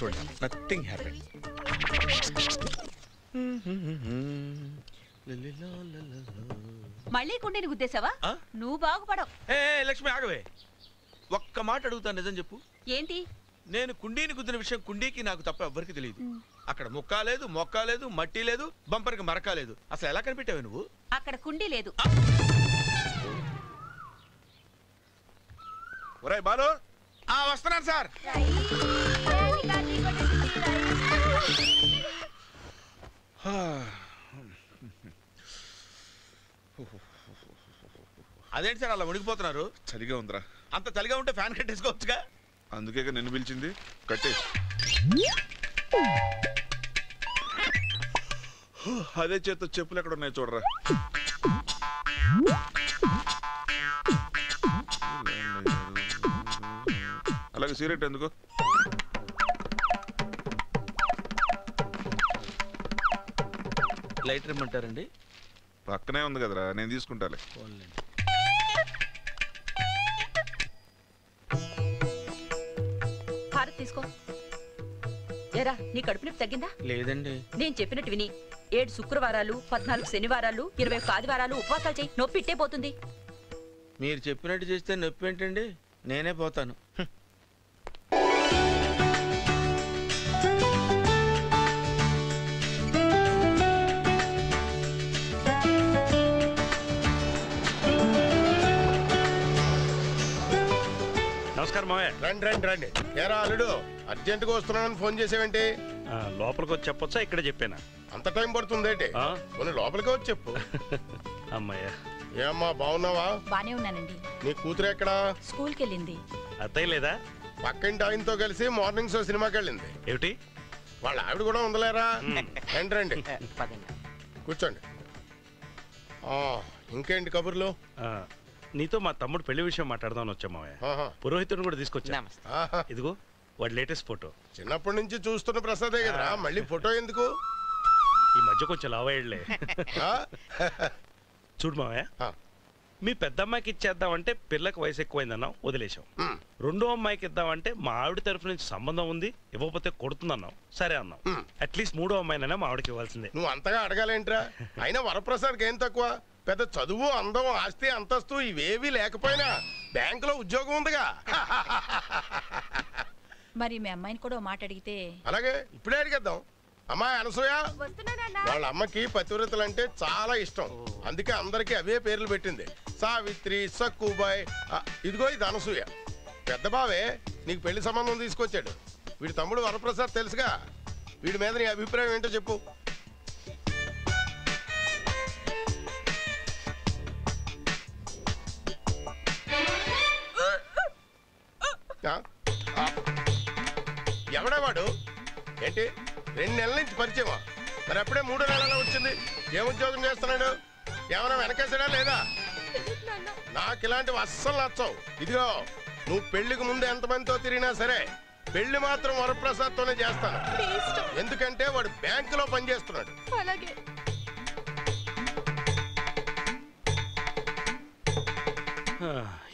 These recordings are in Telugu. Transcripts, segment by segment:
చూడండి నథింగ్ హ్యాపెన్ మళ్ళీ కుండీని గుద్దేశావా? నువ్వు బాగుపడవు. ఏ లక్ష్మి ఆగవే. ఒక్క మాట అడుగుతాను నిజం చెప్పు. ఏంటి? నేను కుండీని గుద్దిన విషయం కుండీకి నాకు తప్ప ఎవ్వరికి తెలియదు. అక్కడ ముక్క లేదు మొక్క లేదు మట్టి లేదు బంపర్కి మరక లేదు. అసలు ఎలా కనిపెట్టావు నువ్వు? అక్కడ కుండీ లేదు. ఒరే బాలు! ఆ వస్తున్నాను సార్. అదేంటి సార్ అలా మునిగిపోతున్నారు చలిగా ఉందిరా. అంత చలిగా ఉంటే ఫ్యాన్ కట్టేసుకోవచ్చుగా? అందుకే నిన్ను పిలిచింది. కట్టే. అదే చేత్తో చెప్పులు ఎక్కడ ఉన్నాయి చూడరా. అలాగే సిగరెట్ ఎందుకు? లైట్ ఇమ్మంటారండి పక్కనే ఉంది కదరా నేను తీసుకుంటాలే. హారతి తీసుకో. ఎరా నీ కడుపు నొప్పి తగ్గిందా? లేదండి. నేను చెప్పినట్టు విని. ఏడు శుక్రవారాలు పద్నాలుగు శనివారాలు ఇరవై ఒక్క ఆదివారాలు ఉపవాసాలు చేయి నొప్పి ఇట్టే పోతుంది. మీరు చెప్పినట్టు చేస్తే నొప్పి ఏంటండి? నేనే పోతాను. మావయ్య. రండి రండి రండి. ఏరా అల్లుడు అర్జెంటుగా వస్తున్నానని ఫోన్ చేసావేంటి? ఆ, లోపలికి వచ్చి చెప్పొచ్చా? ఇక్కడే చెప్పానా? అంత టైం పడుతుందేంటి? ఆ? కొన్ని లోపలికి వచ్చి చెప్పు. అమ్మయ్య. ఏమ్మా బాగున్నావా? బానే ఉన్నానండి. నీ కూతురు ఎక్కడా? స్కూల్కి వెళ్ళింది అత్తయ్య లేదా? పక్కింటి ఆయనతో కలిసి మార్నింగ్ షో సినిమాకి వెళ్ళింది ఏమిటి? వాళ్ళ ఆవిడ కూడా ఉందలేరా? రండి రండి. కూర్చోండి. ఆ, ఇంకేంటి కబుర్లు? ఆ, నీతో మా తమ్ముడు పెళ్ళి విషయం మాట్లాడదామని వచ్చా మావయ్య. ఆహా. పురోహితుడిని కూడా తీసుకొచ్చా. ఇదిగో వాడి లేటెస్ట్ ఫోటో. చిన్నప్పటి నుంచి చూస్తున్న ప్రసాదే కదరా మళ్ళీ ఫోటో ఎందుకు? ఈ మధ్య కొంచెం లావయ్యలే. ఆ? చూడు మావయ్య ఆ. మీ పెద్ద అమ్మాయికి ఇచ్చేద్దామంటే పిల్లకి వయసు ఎక్కువైందన్నాం వదిలేసాం రెండో అమ్మాయికి ఇద్దామంటే మా ఆవిడ తరఫు నుంచి సంబంధం ఉంది ఇవ్వకపోతే కొడుతుందన్నాం. సరే అన్నాం. అట్లీస్ట్ మూడో అమ్మాయినైనా మా ఆవిడకి ఇవ్వాల్సిందే. నువ్వు అంతగా అడగాలేంట్రా? అయినా వరప్రసాద్కి ఏం తక్కువ? పెద్ద చదువు అందం ఆస్తి అంతస్తు ఇవేవీ లేకపోయినా బ్యాంకులో ఉద్యోగం ఉందిగా. మరి మీ అమ్మాయిని కూడా ఓ మాట అడిగితే? అలాగే ఇప్పుడే అడిగేద్దాం. అమ్మాయి అనసూయ వాళ్ళ అమ్మకి పతివ్రతలు అంటే చాలా ఇష్టం. అందుకే అందరికీ అవే పేర్లు పెట్టింది. సావిత్రి సక్కుబాయ్ ఆ, ఇదిగో ఇది అనసూయ. పెద్ద బావే నీకు పెళ్ళి సంబంధం తీసుకొచ్చాడు. వీడి తమ్ముడు వరప్రసాద్ తెలుసుగా. వీడి మీద నీ అభిప్రాయం ఏంటో చెప్పు. ఎవడా వాడు? ఏంటి? రెండు నెలల నుంచి పరిచయమా? మరి అప్పుడే మూడో నెలలో వచ్చింది? ఏం ఉద్యోగం చేస్తున్నాడు? ఏమైనా వెనకేసాడా లేదా? నాకు ఇలాంటివి అస్సలు నచ్చవు. ఇదిగో నువ్వు పెళ్ళికి ముందు ఎంతమందితో తిరిగినా సరే పెళ్ళి మాత్రం వరప్రసాద్తోనే చేస్తాను. ఎందుకంటే వాడు బ్యాంకులో పనిచేస్తున్నాడు. అలాగే.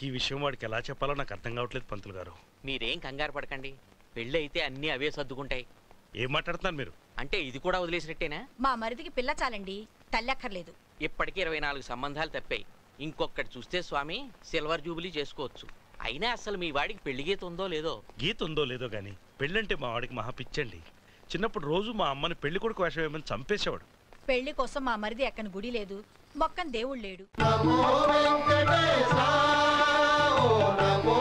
ఈ విషయం వాడికి ఎలా చెప్పాలో నాకు అర్థం కావట్లేదు పంతులు గారు. మీరేం కంగారు పడకండి. పెళ్ళి అయితే అన్నీ అవే సర్దుకుంటాయి. ఏం మాట్లాడుతున్నారు మీరు? అంటే ఇది కూడా వదిలేసినట్టేనా? మా మరిదికి పిల్ల చాలండి తల్లక్కర్లేదు. ఇప్పటికీ ఇరవై నాలుగు సంబంధాలు తప్పాయి. ఇంకొకటి చూస్తే స్వామి సిల్వర్ జూబిలీ చేసుకోవచ్చు. అయినా అసలు మీ వాడికి పెళ్ళి గీత ఉందో లేదో? గీత ఉందో లేదో గాని పెళ్ళంటే మా వాడికి మహా పిచ్చండి. చిన్నప్పుడు రోజు మా అమ్మని పెళ్ళి కొడుకు వేషం వేయమని చంపేసేవాడు. పెళ్ళి కోసం మా మరిది ఎక్కని గుడి లేదు. మొక్కం దేవుడు లేడు. నమో నమో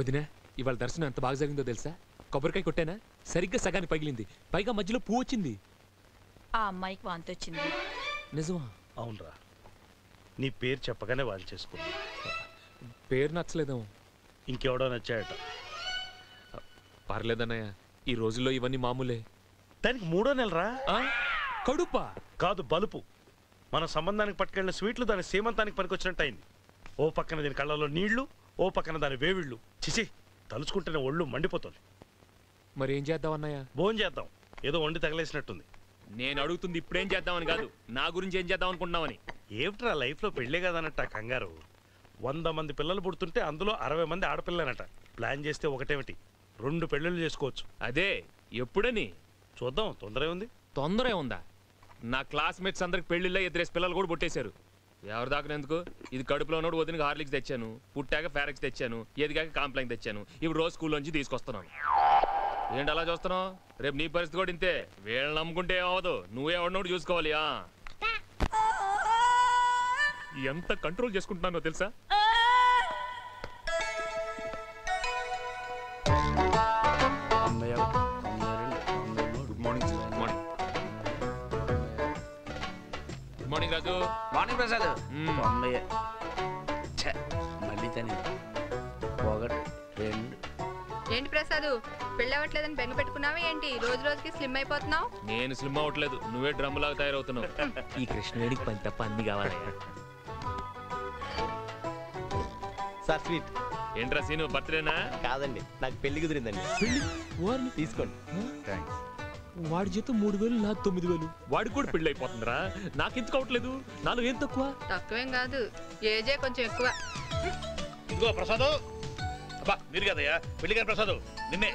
వదినా ఇవాళ దర్శనం ఎంత బాగా జరిగిందో తెలుసా? కొబ్బరికాయ కొట్టానా? సరిగ్గా సగానికి పగిలింది. పైగా మధ్యలో పువ్వు వచ్చింది. ఆ అమ్మాయికి వాంతి వచ్చింది. నిజమా? అవునరా. నీ పేరు చెప్పగానే వాళ్ళు చేసుకుంది. పేరు నచ్చలేదేమో. ఇంకెవడో నచ్చాయట పర్లేదన్నయ్య ఈ రోజుల్లో ఇవన్నీ మామూలే. దానికి మూడో నెలరా? ఆ? కడుపా? కాదు బలుపు. మన సంబంధానికి పట్టుకెళ్ళిన స్వీట్లు దాని సీమంతానికి పనికొచ్చినట్టు అయింది. ఓ పక్కన దీని కళ్ళలో నీళ్ళు ఓ పక్కన దాని వేవిళ్ళు. చిచి తలుచుకుంటేనే ఒళ్ళు మండిపోతుంది. మరి ఏం చేద్దాం అన్నయ్య? భోజనం చేద్దాం. ఏదో వండి తగలేసినట్టుంది. నేను అడుగుతుంది ఇప్పుడేం చేద్దామని కాదు. నా గురించి ఏం చేద్దాం అనుకుంటున్నామని ఏమిట్రా లైఫ్లో పెళ్ళే కదన్నట్ట ఆ కంగారు? వంద మంది పిల్లలు పుడుతుంటే అందులో అరవై మంది ఆడపిల్లనట ప్లాన్ చేస్తే ఒకటేమిటి? రెండు పెళ్ళిళ్ళు చేసుకోవచ్చు. అదే ఎప్పుడని? చూద్దాం తొందర ఉంది. తొందరే ఉందా? నా క్లాస్మేట్స్ అందరికి పెళ్ళిళ్ళ ఎదురేసి పిల్లలు కూడా పుట్టేశారు. ఎవరు దాకినందుకు ఇది కడుపులో ఉన్నోడు వదిన హార్లిక్స్ తెచ్చాను పుట్టాక ఫారెక్స్ తెచ్చాను ఎదిగాక కాంప్లైంట్ తెచ్చాను. ఇప్పుడు రోజు స్కూల్లోంచి తీసుకొస్తున్నాను. ఏంటి అలా చూస్తున్నావు? రేపు నీ పరిస్థితి కూడా ఇంతే. వీళ్ళని నమ్ముకుంటే ఏమవదు నువ్వే ఎవడినోడు చూసుకోవాలి ఎంత కంట్రోల్ చేసుకుంటున్నానో తెలుసా? Morning Raju morning Prasad. తొంభై మళ్ళీ తని. ఒకటి రెండు. ఏంటి ప్రసాదు పెళ్ళవట్లేదని బెంగ పెట్టుకున్నావా ఏంటి? రోజు రోజుకి స్లిమ్ అయిపోతున్నావు? నేను స్లిమ్ అవ్వట్లేదు. నువ్వే డ్రమ్ లాగా తయారవుతున్నావు. ఈ కృష్ణవేడికి పని తప్ప అన్ని కావాలయ్యా. సార్ స్వీట్ ఏంట్రా సీను బర్త్డేనా కాదండి నాకు పెళ్ళి కుదిరిందండి. తీసుకోండి. వాడి జీతం మూడు వేలు నా తొమ్మిది వేలు. వాడికి కూడా పెళ్ళి అయిపోతుందిరా. నాకెందుకు అవట్లేదు నాలో ఏం తక్కువ? తక్కువేం కాదు. ఏజే కొంచెం ఎక్కువ. ఇదిగో ప్రసాద్. అబ్బా మీరు కదయ్యా. పెళ్ళి కానీ ప్రసాద్ నిన్నే.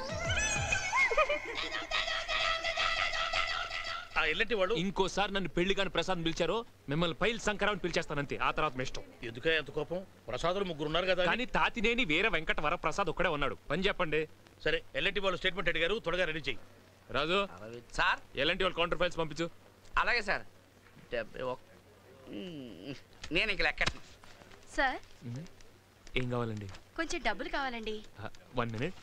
ఆ ఎల్లంటి వాడు ఇంకోసారి నన్ను పెళ్ళి కాని ప్రసాద్ పిలిచారో మిమ్మల్ని పైల్ శంకరాన్ని పిలిచేస్తానంతే. ఆ తర్వాత మీ ఇష్టం. ఎందుకే ఎంత కోపం? ప్రసాదులు ముగ్గురు ఉన్నారు కదా. కానీ తాతినేని వీర వెంకట వర ప్రసాద్ ఒక్కడే ఉన్నాడు. పని చెప్పండి. సరే ఎల్లంటి వాళ్ళు స్టేట్మెంట్ అడిగారు త్వరగా రెడీ చెయ్యి రాజు సార్? ఎలాంటి వాళ్ళు కౌంటర్ ఫైల్స్ పంపించు. అలాగే సార్. డెబ్బై. నేను ఇంక లెక్కట్ను. సార్? ఏం కావాలండి? కొంచెం డబ్బులు కావాలండి. One minute.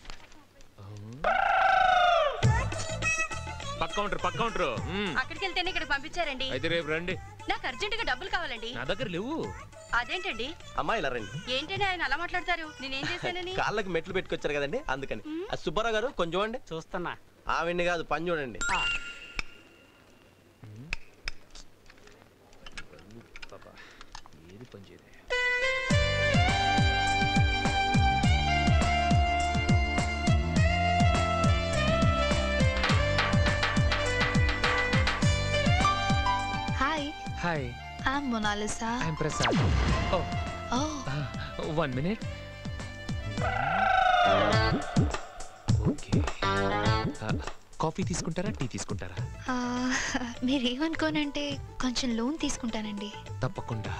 పక్క కౌంటర్ పక్క కౌంటర్ అక్కడికి వెళ్తేనే ఇక్కడ పంపించారండి. అయితే రేపు రండి. నాకు అర్జెంటుగా డబ్బులు కావాలండి. నా దగ్గర లేవు. అదేంటండి? అమ్మా ఇలా రండి. ఏంటండి ఆయన అలా మాట్లాడతారు? నేనేం చేశానని? కాళ్ళకి మెట్లు పెట్టుకొచ్చారు కదండి అందుకని. ఆ సుబ్బారావు గారు కొంచెం చూస్తున్నా. ఆవిడ్ని కాదు పని చూడండి. ఏది పని చేయదు hi hi I'm Monalisa I'm Prasad oh oh one minute okay coffee తీసుకుంటారా? టీ తీసుకుంటారా? మీరేమనుకోనంటే కొంచెం లోన్ తీసుకుంటానండి. తప్పకుండా.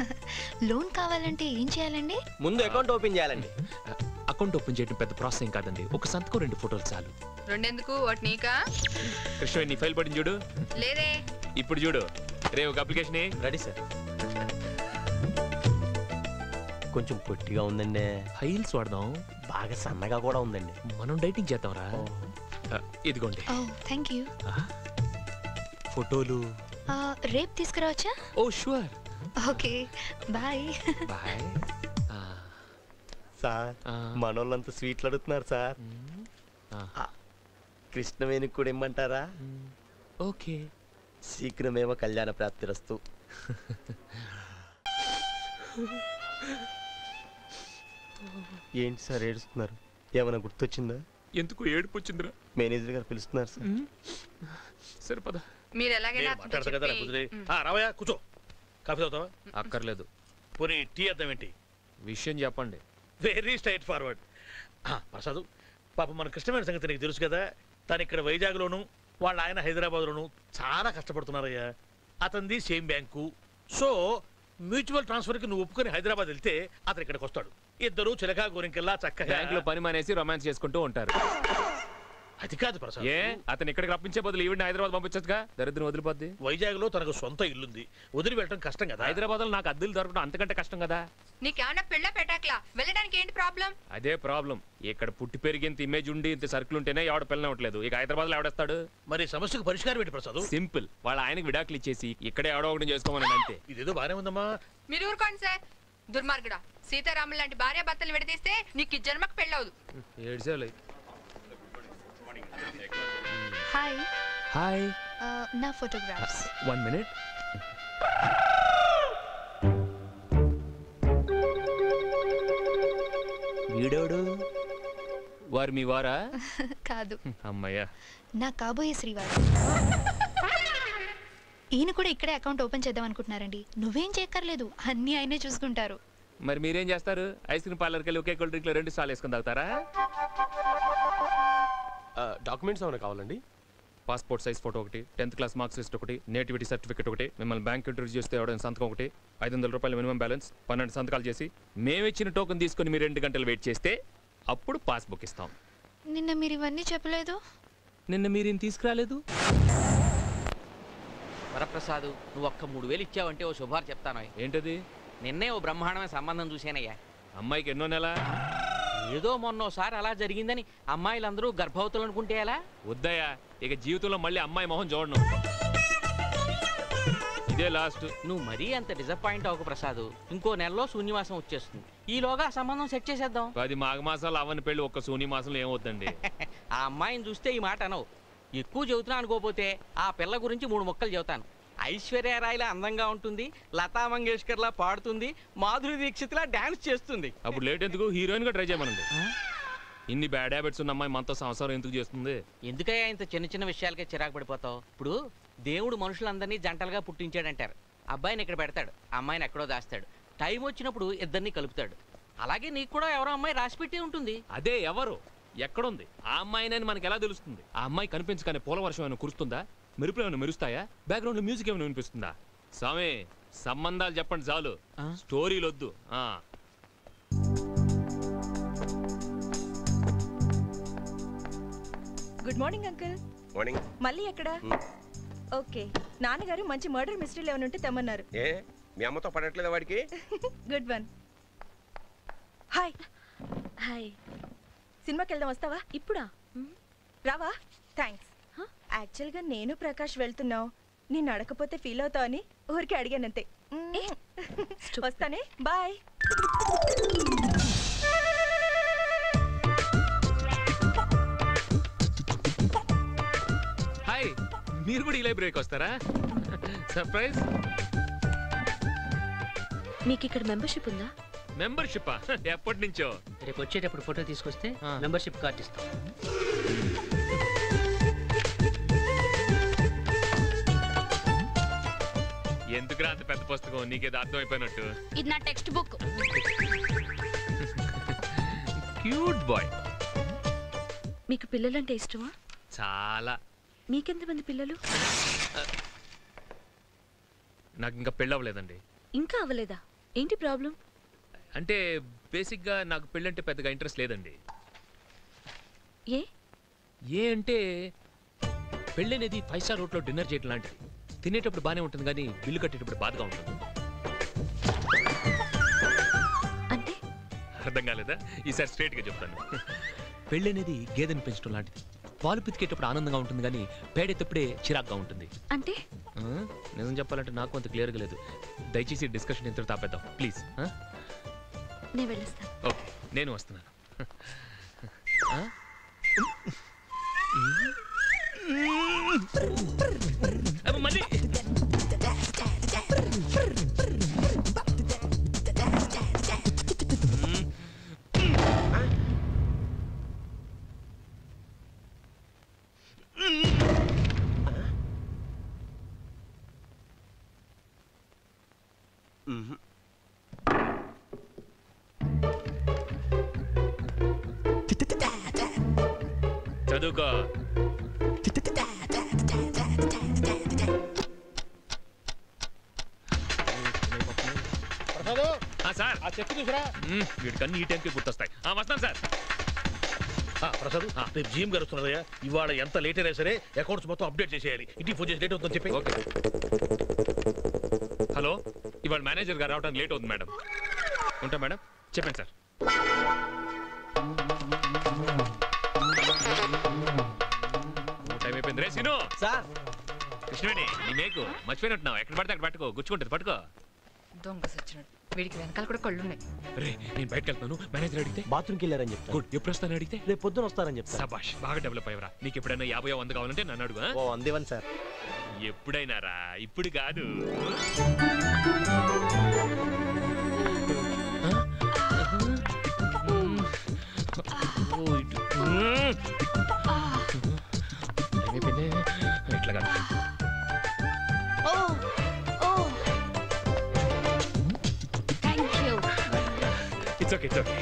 లోన్ కావాలంటే ఏం చేయాలండి? ముందు అకౌంట్ ఓపెన్ చేయాలండి. అకౌంట్ ఓపెన్ చేయడం పెద్ద ప్రాసెస్ ఏం కాదండి. ఒక సంతకం రెండు ఫోటోలు చాలు. రెండెందుకు? ఒకటి నీకా? కృష్ణ నీ ఫైల్ పడింది చూడు. లేదే. ఇప్పుడు చూడు. రే ఒక అప్లికేషన్ రెడీ సార్ కొంచెం పొట్టిగా ఉందండి. హైల్స్ వాడదాం. బాగా సన్నగా కూడా ఉందండి. మనం డైటింగ్ చేద్దాం రా ఇదిగోండి. Oh thank you. ఫోటోలు. రేపు తీసుకురావచ్చా? ఓ sure. Okay bye. Bye. Sir మనోళ్ళంతా స్వీట్లు అడుగుతున్నారు సార్. కృష్ణవేణికి కూడా ఇమ్మంటారా? ఓకే. శీఘ్రమేమో కళ్యాణ ప్రాప్తిరస్తు ఏంటి సార్ ఏడుస్తున్నారు? ఏమైనా గుర్తొచ్చిందా? ఎందుకు ఏడుపు వచ్చిందిరా మేనేజర్ గారు పిలుస్తున్నారు సార్. సరే పద. మీరు ఎలాగైనా మాట్లాడతా కదా చెప్పి- కుదిరే మ్. ఆ, రావయ్యా కూర్చో. కాఫీ తాగుతావా? అక్కర్లేదు. పోనీ టీ అర్థం ఏంటి? విషయం చెప్పండి. వెరీ స్ట్రైట్ ఫార్వర్డ్ ప్రసాద్ పాప మన కృష్ణమైన సంగతి నీకు తెలుసు కదా తను ఇక్కడ వైజాగ్లోను వాళ్ళ ఆయన హైదరాబాద్లోను చాలా కష్టపడుతున్నారయ్యా. అతనిది సేమ్ బ్యాంకు. సో మ్యూచువల్ ట్రాన్స్ఫర్కి నువ్వు ఒప్పుకొని హైదరాబాద్ వెళ్తే అతను ఇక్కడికి వస్తాడు. ఇద్దరు చిలకా గోరింకెల్లా చక్కగా బ్యాంక్లో పని మానేసి రొమాన్స్ చేసుకుంటూ ఉంటారు. అది కాదు ప్రసాద్. ఏ? అతను ఇక్కడికి రప్పించే బదులు ఈవిడ హైదరాబాద్ పంపించచ్చుగా దరిద్రం వదిలిపోద్ది వైజాగ్లో తనకు సొంత ఇల్లుంది. వదిలి వెళ్ళడం కష్టం కదా? హైదరాబాద్లో నాకు అద్దెలు దొరకడం అంతకంటే కష్టం కదా? నీకేమన్నా పిల్ల పెట్టాకలా వెళ్ళడానికి ఏంటి ప్రాబ్లం? అదే ప్రాబ్లం. ఇక్కడ పుట్టి పెరిగి ఇంత ఇమేజ్ ఉండి ఇంత సర్కిల్ ఉంటేనే ఎవడ పిల్లనవట్లేదు ఇక హైదరాబాద్లో ఎవడేస్తాడు? మరి సమస్యకు పరిష్కారం ఏంటి ప్రసాద్? సింపుల్. వాళ్ళ ఆయనకి విడాకులు ఇచ్చేసి ఇక్కడే ఎవడో ఒకటి చేసుకోమని అంతే. ఇదేదో బానే ఉందమ్మా. మీరు ఊరుకోండి సార్. దుర్మార్గుడా. సీతారాములు లాంటి భార్య భర్తలు విడదీస్తే నీకు ఈ జన్మకు పెళ్ళవదు. ఏడ్చేవాళ్ళు హాయ్ హాయ్ నా ఫోటోగ్రాఫ్స్ వన్ మినిట్ వీడోడు వారు మీ వారా? కాదు. అమ్మయ్యా. నా కాబోయే శ్రీవారు. ఈయన కూడా ఇక్కడే అకౌంట్ ఓపెన్ చేద్దాం అనుకుంటున్నారండి. నువ్వేం చేయక్కర్లేదు. అన్నీ ఆయనే చూసుకుంటారు. మరి మీరేం చేస్తారు? ఐస్ క్రీమ్ పార్లర్కి వెళ్ళి ఒకే కూల్ డ్రింక్లో రెండు సార్లు వేసుకుని తాగుతారా? డాక్యుమెంట్స్ ఏమైనా కావాలండి? పాస్పోర్ట్ సైజ్ ఫోటో ఒకటి టెన్త్ క్లాస్ మార్క్స్ లిస్ట్ ఒకటి నేటివిటీ సర్టిఫికేట్ ఒకటి మిమ్మల్ని బ్యాంక్ ఇంటర్వ్యూ చేస్తే ఎవడైనా సంతకం ఒకటి ఐదు వందల రూపాయల మినిమం బ్యాలెన్స్ పన్నెండు సంతకాలు చేసి మేము ఇచ్చిన టోకెన్ తీసుకొని మీరు రెండు గంటలు వెయిట్ చేస్తే అప్పుడు పాస్బుక్ ఇస్తాం. నిన్న మీరు ఇవన్నీ చెప్పలేదు? నిన్న మీరేం తీసుకురాలేదు? వరప్రసాద్ నువ్వు ఒక్క మూడు వేలు ఇచ్చావంటే ఓ శుభార్ చెప్తాను. ఏంటది? నిన్నే ఓ బ్రహ్మాండమైన సంబంధం చూశానయ్యా. అమ్మాయికి ఎన్నో నెల? ఏదో మొన్నోసారి అలా జరిగిందని అమ్మాయిలందరూ గర్భవతులు అనుకుంటే ఎలా? వద్దయ్యా ఇక జీవితంలో మళ్ళీ అమ్మాయి మొహం చూడను. ఇదే లాస్ట్. నువ్వు మరీ అంత డిసప్పాయింట్ అవ్వకు ప్రసాద్. ఇంకో నెలలో శూన్యమాసం వచ్చేస్తుంది. ఈలోగా ఆ సంబంధం సెట్ చేసేద్దాం. పది మాఘమాసాలు అవని పెళ్ళి ఒక్క శూన్య మాసంలో ఏమవుద్దండి ఆ అమ్మాయిని చూస్తే ఈ మాట అనవు. ఎక్కువ చెబుతున్నా అనుకోపోతే ఆ పిల్ల గురించి మూడు మొక్కలు చెబుతాను. ఐశ్వర్యరాయ్లా అందంగా ఉంటుంది లతా మంగేష్కర్లా పాడుతుంది మాధురి దీక్షిత్లా డాన్స్ చేస్తుంది. అప్పుడు లేట్ ఎందుకు? హీరోయిన్గా ట్రై చేయమనండి. ఇన్ని బ్యాడ్ హ్యాబిట్స్ ఉన్న అమ్మాయి మనతో సంసారం ఎందుకు చేస్తుంది? ఎందుకయ్యా ఇంత చిన్న చిన్న విషయాలకే చిరాకు పడిపోతావు? ఇప్పుడు దేవుడు మనుషులందరినీ జంటలుగా పుట్టించాడంటారు. అబ్బాయిని ఇక్కడ పెడతాడు అమ్మాయిని ఎక్కడో దాస్తాడు. టైం వచ్చినప్పుడు ఇద్దరిని కలుపుతాడు. అలాగే నీకు కూడా ఎవరో అమ్మాయి రాసి పెట్టి ఉంటుంది. అదే ఎవరు? ఎక్కడుంది? ఆ అమ్మాయినని మనకి ఎలా తెలుస్తుంది? ఆ అమ్మాయి కనిపించగానే పూల వర్షం ఏమైనా కురుస్తుందా? మెరుపులు ఏమైనా మెరుస్తాయా? బ్యాక్గ్రౌండ్లో మ్యూజిక్ ఏమైనా వినిపిస్తుందా? స్వామి సంబంధాలు చెప్పండి చాలు. స్టోరీలు వద్దు. ఆ. గుడ్ మార్నింగ్ అంకుల్ మార్నింగ్ మళ్ళీ ఎక్కడ? ఓకే. నాన్నగారు మంచి మర్డర్ మిస్టరీలు ఏమైనా ఉంటే తెమ్మన్నారు. ఏ? మీ అమ్మతో పడట్లేదా వాడికి? గుడ్ వన్ హాయ్ హాయ్ సినిమాకి వెళ్దాం వస్తావా? ఇప్పుడా? రావా? థ్యాంక్స్ యాక్చువల్గా నేను ప్రకాష్ వెళ్తున్నావు. నేను అడగకపోతే ఫీల్ అవుతావు అని ఊరికే అడిగానంతే. వస్తానే? బాయ్. హాయ్ మీరు కూడా ఈ లైబ్రరీకి వస్తారా? సర్ప్రైజ్. మీకు ఇక్కడ మెంబర్షిప్ ఉందా? మెంబర్షిప్ ఎప్పటి నుంచో? రేపు వచ్చేటప్పుడు ఫోటో తీసుకొస్తే మెంబర్షిప్ కార్డు ఇస్తాం. ఎందుకురా అంత పెద్ద పుస్తకం? నీకేదో అర్థం అయిపోయినట్టు ఇది నా టెక్స్ట్ బుక్. Cute boy. మీకు పిల్లలంటే ఇష్టమా? చాలా. మీకెంతమంది పిల్లలు? నాకు ఇంకా పెళ్ళవలేదండి ఇంకా అవ్వలేదా? ఏంటి ప్రాబ్లం? అంటే బేసిక్గా నాకు పెళ్ళంటే పెద్దగా ఇంట్రెస్ట్ లేదండి. ఏ? ఏ అంటే పెళ్ళి అనేది ఫైవ్ స్టార్ హోటల్లో డిన్నర్ చేయడం లాంటిది. తినేటప్పుడు బాగానే ఉంటుంది కానీ బిల్లు కట్టేటప్పుడు బాధగా ఉంటుంది. అంటే? అర్థం కాలేదా? ఈసారి స్ట్రైట్గా చెప్తాను. పెళ్ళి అనేది గేదెని పెంచడం లాంటిది. పాలు పితికేటప్పుడు ఆనందంగా ఉంటుంది కానీ పేడెత్తప్పుడే చిరాగ్గా ఉంటుంది. అంటే? నిజం చెప్పాలంటే నాకు అంత క్లియర్గా లేదు. దయచేసి డిస్కషన్ ఇంతలో తాపేద్దాం ప్లీజ్. ఓకే. నేను వస్తున్నాను. ఆ? అబ్బ, సార్. ఆ చెక్ మ్మ్, వీడికన్నీ ఈ టైంకి గుర్తొస్తాయి. వస్తాను సార్. ఆ, ప్రసాద్ రేపు జిఎం గారు వస్తున్నారయ్యా. ఇవాళ ఎంత లేట్ అయినా సరే అకౌంట్స్ మొత్తం అప్డేట్ చేసేయాలి. ఇంటికి ఫోన్ చేసి లేట్ అవుతుందని చెప్పి ఓకే. హలో ఇవాళ మేనేజర్ గారు రావడానికి లేట్ అవుతుంది మేడం. ఉంటా మేడం? చెప్పండి సార్. టైం అయిపోయింది. రే సీను! సార్! కృష్ణవేణి నీ మేకు మర్చిపోయినట్టున్నావు. ఎక్కడ పడితే అక్కడ పట్టుకో. గుచ్చుకుంటుంది. పట్టుకో. దొంగ సచ్చినాడు వీడికి వెనకాల కూడా కళ్ళున్నాయి. రే నేను బయటకు వెళ్తాను మేనేజర్ అడిగితే? బాత్రూమ్కి వెళ్ళారని చెప్తాను గుడ్ ఎప్పుడు వస్తాను అడిగితే? రేపు పొద్దున వస్తారని చెప్తాను సబాష్ బాగా డెవలప్ అయ్యవరా. నీకు ఎప్పుడైనా యాభై వంద కావాలంటే నన్ను అడుగు ఆ? ఓ అందేవన్ సార్. ఎప్పుడైనా రా. ఇప్పుడు కాదు? ఇట్లా కాదు. It's okay it's okay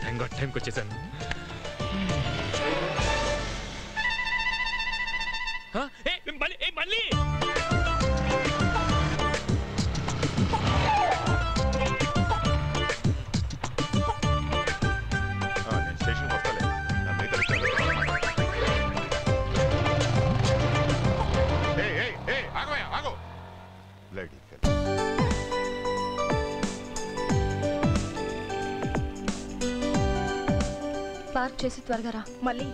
thank God టైంకి వచ్చేసాను ఆ, ఏ, మళ్ళీ ఏ, మళ్ళీ నేను చేసి త్వరగా రా మళ్ళీ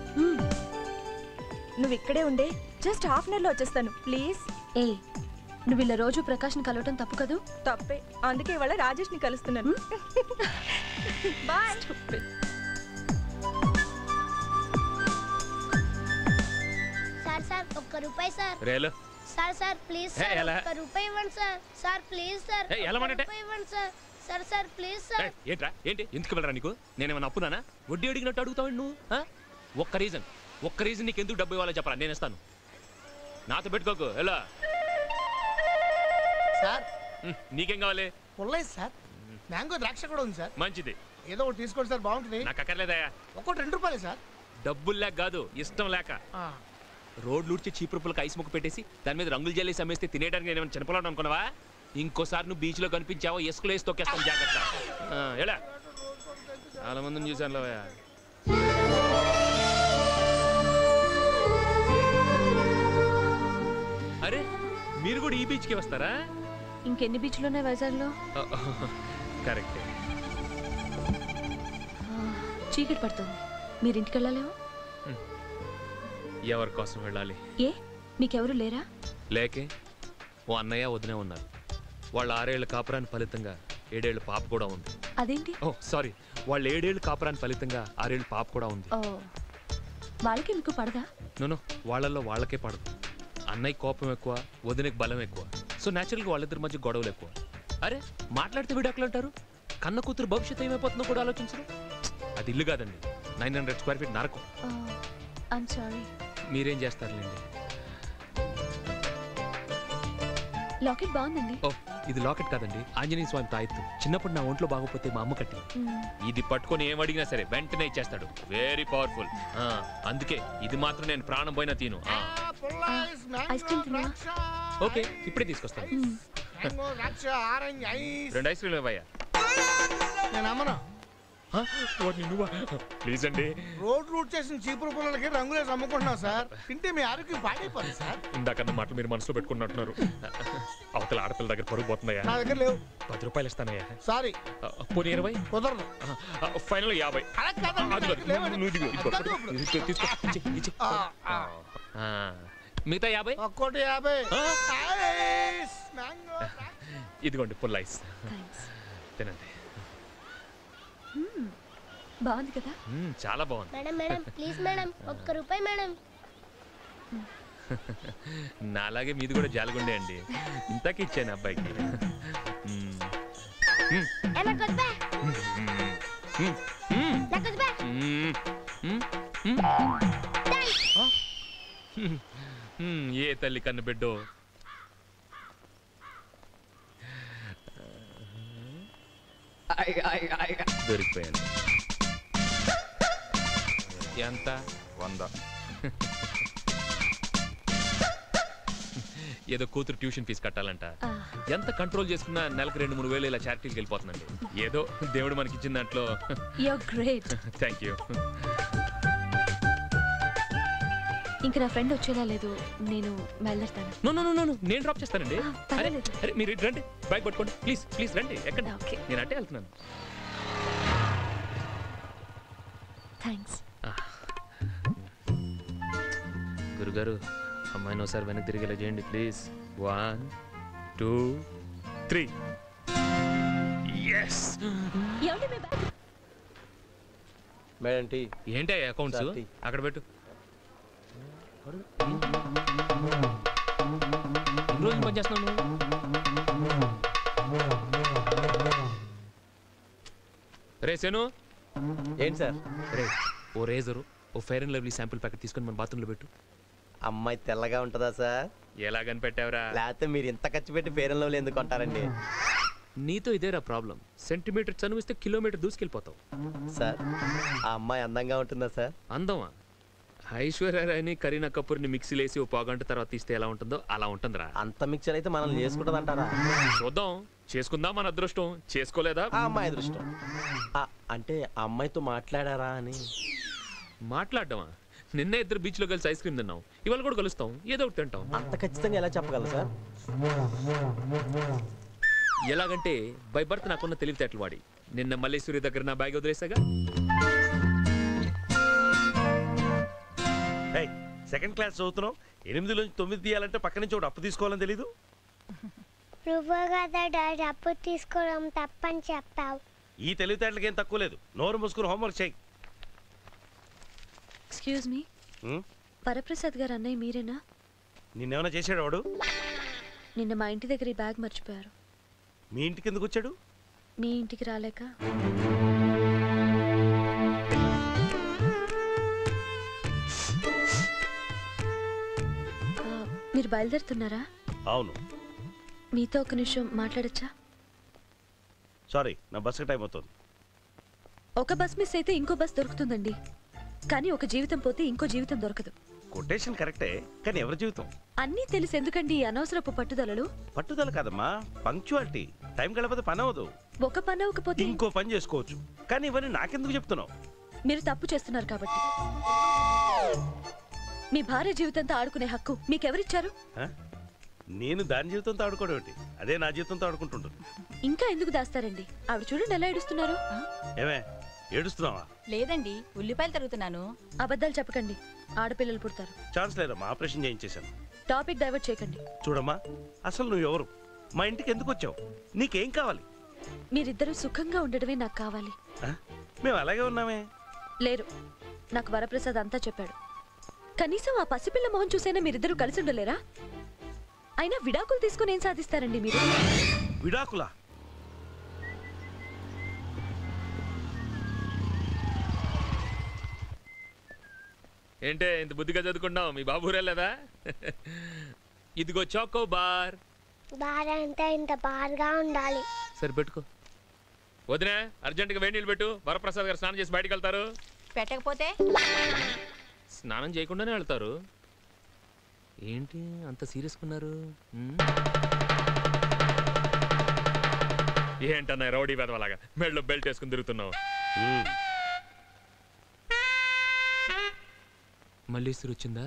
నువ్వు ఇక్కడే ఉండే జస్ట్ హాఫ్ అన్ అవర్లో వచ్చేస్తాను ప్లీజ్ ఏ నువ్వు ఇలా రోజు ప్రకాష్ని కలవటం తప్పు కదూ? తప్పే. అందుకే ఇవాళ రాజేష్ని కలుస్తున్నాను. బాయ్ సార్ సార్ ఒక్క రూపాయి సార్ రేలు సార్ సార్ ప్లీజ్ సార్? ఒక్క రూపాయి ఇవ్వండి సార్ సార్ ప్లీజ్ సార్ ఎలా ఇవ్వండి sir sir sir please sir ఏంట్రా? ఏంటి? ఎందుకు వెళ్ళరా నీకు? నేనేమన్నా అప్పునానా? వడ్డీ అడిగినట్టు అడుగుతావు నువ్వు ఆ? ఒక్క రీజన్ ఒక్క రీజన్ నీకు ఎందుకు డబ్బు ఇవ్వాలో చెప్పరా? నేను ఇస్తాను. నాతో పెట్టుకోకు. ఎలా సార్ నీకేం కావాలి? పుల్లైస్ సార్ మ్యాంగో ద్రాక్ష కూడా ఉంది సార్ మంచిది. ఏదో ఒకటి తీసుకోండి సార్ బాగుంటుంది. నాకు అక్కర్లేదయా ఒక్కోటి రెండు రూపాయలే సార్ డబ్బులు లేక కాదు ఇష్టం లేక. ఆ, రోడ్లు ఊడ్చి చీపురుపులకు ఐస్ ముక్క పెట్టేసి దాని మీద రంగులు జల్లేసి అమ్మేస్తే తినేయడానికి నేను ఏమైనా చనిపోవాలని అనుకున్నావా? ఇంకోసారి నువ్వు బీచ్లో కనిపించావో ఇసుకలో వేసి తొక్కేస్తాను జాగ్రత్త ఎలా? చాలా మందిని చూశాను లోయా అరే మీరు కూడా ఈ బీచ్కి వస్తారా? ఇంకెన్ని బీచ్లు ఉన్నాయి వైజాగ్లో? కరెక్ట్. చీకటి పడుతుంది. మీరు ఇంటికి వెళ్ళాలేమో ఎవరి కోసం వెళ్ళాలి? ఏ? మీకెవరు లేరా? లేకే. ఓ అన్నయ్య వదినే ఉన్నారు. వాళ్ళ ఆరేళ్ళ కాపురాన్ని ఫలితంగా ఏడేళ్ళ పాప కూడా ఉంది. అదేంటి? Oh sorry. వాళ్ళ ఏడేళ్ళ కాపురాన్ని ఫలితంగా ఆరేళ్ళ పాప కూడా ఉంది. ఓ. వాళ్ళకి మీకు పడదా నూనె వాళ్ళల్లో వాళ్ళకే పడదు. అన్నయ్య కోపం ఎక్కువ వదినకి బలం ఎక్కువ. సో న్యాచురల్గా వాళ్ళిద్దరి మధ్య గొడవలు ఎక్కువ. అరే మాట్లాడితే విడాకులు అంటారు? కన్న కూతురు భవిష్యత్తు ఏమైపోతుందో కూడా ఆలోచించరు? అది ఇల్లు కాదండి. నైన్ హండ్రెడ్ స్క్వేర్ ఫీట్ నరకం. మీరేం చేస్తారులేండి? లాకెట్ బాగుందండి. ఓ ఇది లాకెట్ కాదండి. ఆంజనేయ స్వామి తాయెత్తు. చిన్నప్పుడు నా ఒంట్లో బాగోపోతే మా అమ్మ కట్టింది. ఇది పట్టుకొని ఏం అడిగినా సరే వెంటనే ఇచ్చేస్తాడు. వెరీ పవర్ఫుల్ అందుకే ఇది మాత్రం నేను ప్రాణం పోయినా తిను. ఆ, పుల్లైస్ ఐస్ క్రీమ్ తినవా ఓకే ఇప్పుడే తీసుకొస్తాను. రెండు ఐస్ క్రీమ్ ఇవ్వయ్యా. నేను అమ్మను? ప్లీజ్ అండి రోడ్ రూట్ చేసిన చీపురు పుల్లలకి రంగులేసి అమ్ముకుంటున్నాం సార్. తింటే మీ ఆరోగ్యం పాడైపోతుంది సార్. ఇందాకన్న మాటలు మీరు మనసులో పెట్టుకున్నట్టున్నారు. అవతల ఆడపిల్ల దగ్గర పరుగు పోతున్నాయా నా దగ్గర లేవు. పది రూపాయలు ఇస్తానయ్యా. సారీ. పోనీ ఇరవై? కుదరదు. ఫైనల్ యాభై. నువ్వు మిగతా యాభై? ఒక్కోటి యాభై. ఐస్ మ్యాంగో ఇదిగోండి ఫుల్ ఐస్. తినండి. బాగుంది కదా? చాలా బాగుంది. మేడం మేడం ప్లీజ్ మేడం ఒక్క రూపాయి మేడం. నాలాగే మీది కూడా జాలగుండే అండి. ఇంతకీ ఇచ్చాను అబ్బాయికి. ఏ, నాకు వద్దు బే. మ్మ్. మ్మ్. మ్మ్. నాకు వద్దు బే. మ్మ్. మ్మ్. మ్మ్. ఆ? మ్మ్. మ్మ్. ఏ తల్లి కన్ను బిడ్డో దొరికిపోయాను. ఎంత? వంద. ఏదో కూతురు ట్యూషన్ ఫీజు కట్టాలంట. ఎంత కంట్రోల్ చేసుకున్నా నెలకు రెండు మూడు వేలు ఇలా చారిటీకి వెళ్ళిపోతుందండి. ఏదో దేవుడు మనకి ఇచ్చిన దాంట్లో. యో గ్రేట్ థ్యాంక్ యూ ఇంక నా ఫ్రెండ్ వచ్చేలా లేదు. నేను బయలుదేరుతాను. నో నో నో నో నేను డ్రాప్ చేస్తానండి. అరే పర్వాలేదు. అరే మీరు ఇటు రండి. బైక్ పట్టుకోండి. ప్లీజ్ ప్లీజ్ రండి. ఎక్కడ. నేను అట్టే వెళ్తున్నాను. థ్యాంక్స్ గురుగారు అమ్మాయిని ఒకసారి వెనక్కి తిరిగేలా చేయండి please one two three yes ఏమండి మీ బ్యాగ్ మేడం టీ. ఏంటి అకౌంట్స్ సార్, టీ. అక్కడ పెట్టు. ఎన్ని రోజులు పని చేస్తున్నావు రే సేను ఏంటి సార్? రే ఓ razor oh fair and lovely sample packet తీసుకొని మన బాత్రూంలో పెట్టు. అమ్మాయి తెల్లగా ఉంటుందా సార్? ఎలా కనిపెట్టావురా లేకపోతే మీరు ఇంత ఖర్చు పెట్టి పేరెన్ లవ్లు ఎందుకు కొంటారండి? నీతో ఇదేరా ప్రాబ్లం. సెంటీమీటర్ చనువిస్తే కిలోమీటర్ దూసుకెళ్ళిపోతావు. సార్ ఆ అమ్మాయి అందంగా ఉంటుందా సార్? అందమా? ఐశ్వర్యరాయని కరీనా కపూర్ని మిక్సీలో వేసి ఓ పావుగంట తర్వాత తీస్తే ఎలా ఉంటుందో అలా ఉంటుందిరా. అంత మిక్చర్ అయితే మనల్ని చేసుకుంటుంది అంటారా చూద్దాం. చేసుకుందాం మన అదృష్టం. చేసుకోలేదా? ఆ అమ్మాయి అదృష్టం. ఆ, అంటే ఆ అమ్మాయితో మాట్లాడారా అని. మాట్లాడటమా నిన్నే ఇద్దరు బీచ్లో కలిసి ఐస్ క్రీమ్ తిన్నాం. ఇవాళ కూడా కలుస్తాం. ఏదో ఒకటి తింటాం. అంత ఖచ్చితంగా ఎలా చెప్పగలరు సార్? ఎలాగంటే బై బర్త్ నాకున్న తెలివితేటలు వాడి. నిన్న మల్లేశ్వరి దగ్గర నా బ్యాగ్ వదిలేసాగా. సెకండ్ క్లాస్ చదువుతున్నాం ఎనిమిదిలోంచి తొమ్మిది తీయాలంటే పక్క నుంచి ఒకటి అప్పు తీసుకోవాలని తెలీదు? నువ్వు కదా డాడీ అప్పు తీసుకోవడం తప్పని చెప్పావు. ఈ తెలివితేటలకి ఏం తక్కువ లేదు. నోరు మూసుకుని హోంవర్క్ చేయి. ఎక్స్క్యూజ్ మీ ఉం? వరప్రసాద్ గారు అన్నయ్య మీరేనా? నిన్నేమైనా చేశాడు వాడు? నిన్న మా ఇంటి దగ్గర ఈ బ్యాగ్ మర్చిపోయారు. మీ ఇంటికి ఎందుకు వచ్చాడు? మీ ఇంటికి రాలేక? మీరు బయలుదేరుతున్నారా? అవును. మీతో ఒక నిమిషం మాట్లాడచ్చా? సారీ నా బస్సుకి టైం అవుతుంది. ఒక బస్ మిస్ అయితే ఇంకో బస్ దొరుకుతుందండి. కానీ ఒక జీవితం పోతే ఇంకో జీవితం దొరకదు. కొటేషన్ కరెక్టే కానీ ఎవరి జీవితం? అన్నీ తెలిసి ఎందుకండి ఈ అనవసరపు పట్టుదలలు? పట్టుదల కాదమ్మా పంక్చువాలిటీ టైం గడపతే పని అవ్వదు. ఒక పని అవ్వకపోతే? ఇంకో పని చేసుకోవచ్చు. కానీ ఇవన్నీ నాకెందుకు చెప్తున్నావు? మీరు తప్పు చేస్తున్నారు కాబట్టి. మీ భార్య జీవితంతో ఆడుకునే హక్కు మీకెవరిచ్చారు? ఆ? నేను దాని జీవితంతో ఆడుకోవడం ఏంటి? అదే నా జీవితంతో ఆడుకుంటుంటుంది. ఇంకా ఎందుకు దాస్తారండి? ఆవిడ చూడండి ఎలా ఏడుస్తున్నారు. ఏమే ఏడుస్తున్నావా? లేదండి ఉల్లిపాయలు తరుగుతున్నాను. అబద్ధాలు చెప్పకండి ఆడపిల్లలు పుడతారు. ఛాన్స్ లేదమ్మా ఆపరేషన్ చేయించేశాను. టాపిక్ డైవర్ట్ చేయకండి. చూడమ్మా అసలు నువ్వు ఎవరు? మా ఇంటికి ఎందుకు వచ్చావు? నీకేం కావాలి? మీరిద్దరూ సుఖంగా ఉండడమే నాకు కావాలి. ఆ? మేము అలాగే ఉన్నామే. లేరు నాకు వరప్రసాద్ అంతా చెప్పాడు. కనీసం ఆ పసిపిల్ల మొహం చూసైనా మీరిద్దరూ కలిసి ఉండలేరా? అయినా విడాకులు తీసుకుని ఏం సాధిస్తారండి మీరు? విడాకులా? ఏంటే ఇంత బుద్ధిగా చదువుకున్నావు మీ బాబు ఊరెళ్ళదా ఇదిగో చాకో బార్. బార్ అంతా ఇంత బార్గా ఉండాలి. సరే పెట్టుకో. వదినా అర్జెంటుగా వేడి నీళ్ళు పెట్టు. వరప్రసాద్ గారు స్నానం చేసి బయటికి వెళ్తారు. పెట్టకపోతే? స్నానం చేయకుండానే వెళ్తారు. ఏంటి అంత సీరియస్ ఉన్నారు? ఏంటన్నా రౌడీ వెదవలాగా మెడలో బెల్ట్ వేసుకుని తిరుగుతున్నావు? మల్లీశ్వరి వచ్చిందా?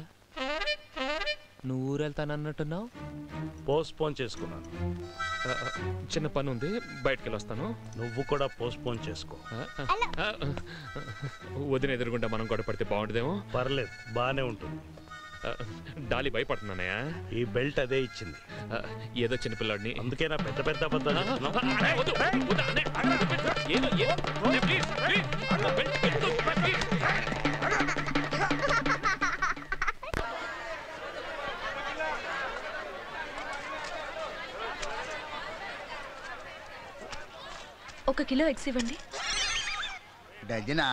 నువ్వు ఊరు వెళ్తానన్నట్టున్నావు పోస్ట్పోన్ చేసుకున్నాను. ఆ, ఆ, చిన్న పని ఉంది బయటికి వెళ్ళి వస్తాను నువ్వు కూడా పోస్ట్పోన్ చేసుకో. ఆ, ఆ, ఆ, వదిన ఎదురుగుండా మనం కూడా పడితే బాగుంటుందేమో పర్లేదు బానే ఉంటుంది. ఆ, డాలీ భయపడుతున్నానయ్య. ఈ బెల్ట్ అదే ఇచ్చింది. ఏదో చిన్నపిల్లాడిని అందుకే నా పెద్ద పెద్ద అబద్ధాలు చెప్తున్నావు. ఏదో కిలో ఎగ్స్ ఇవ్వండి. డజనా?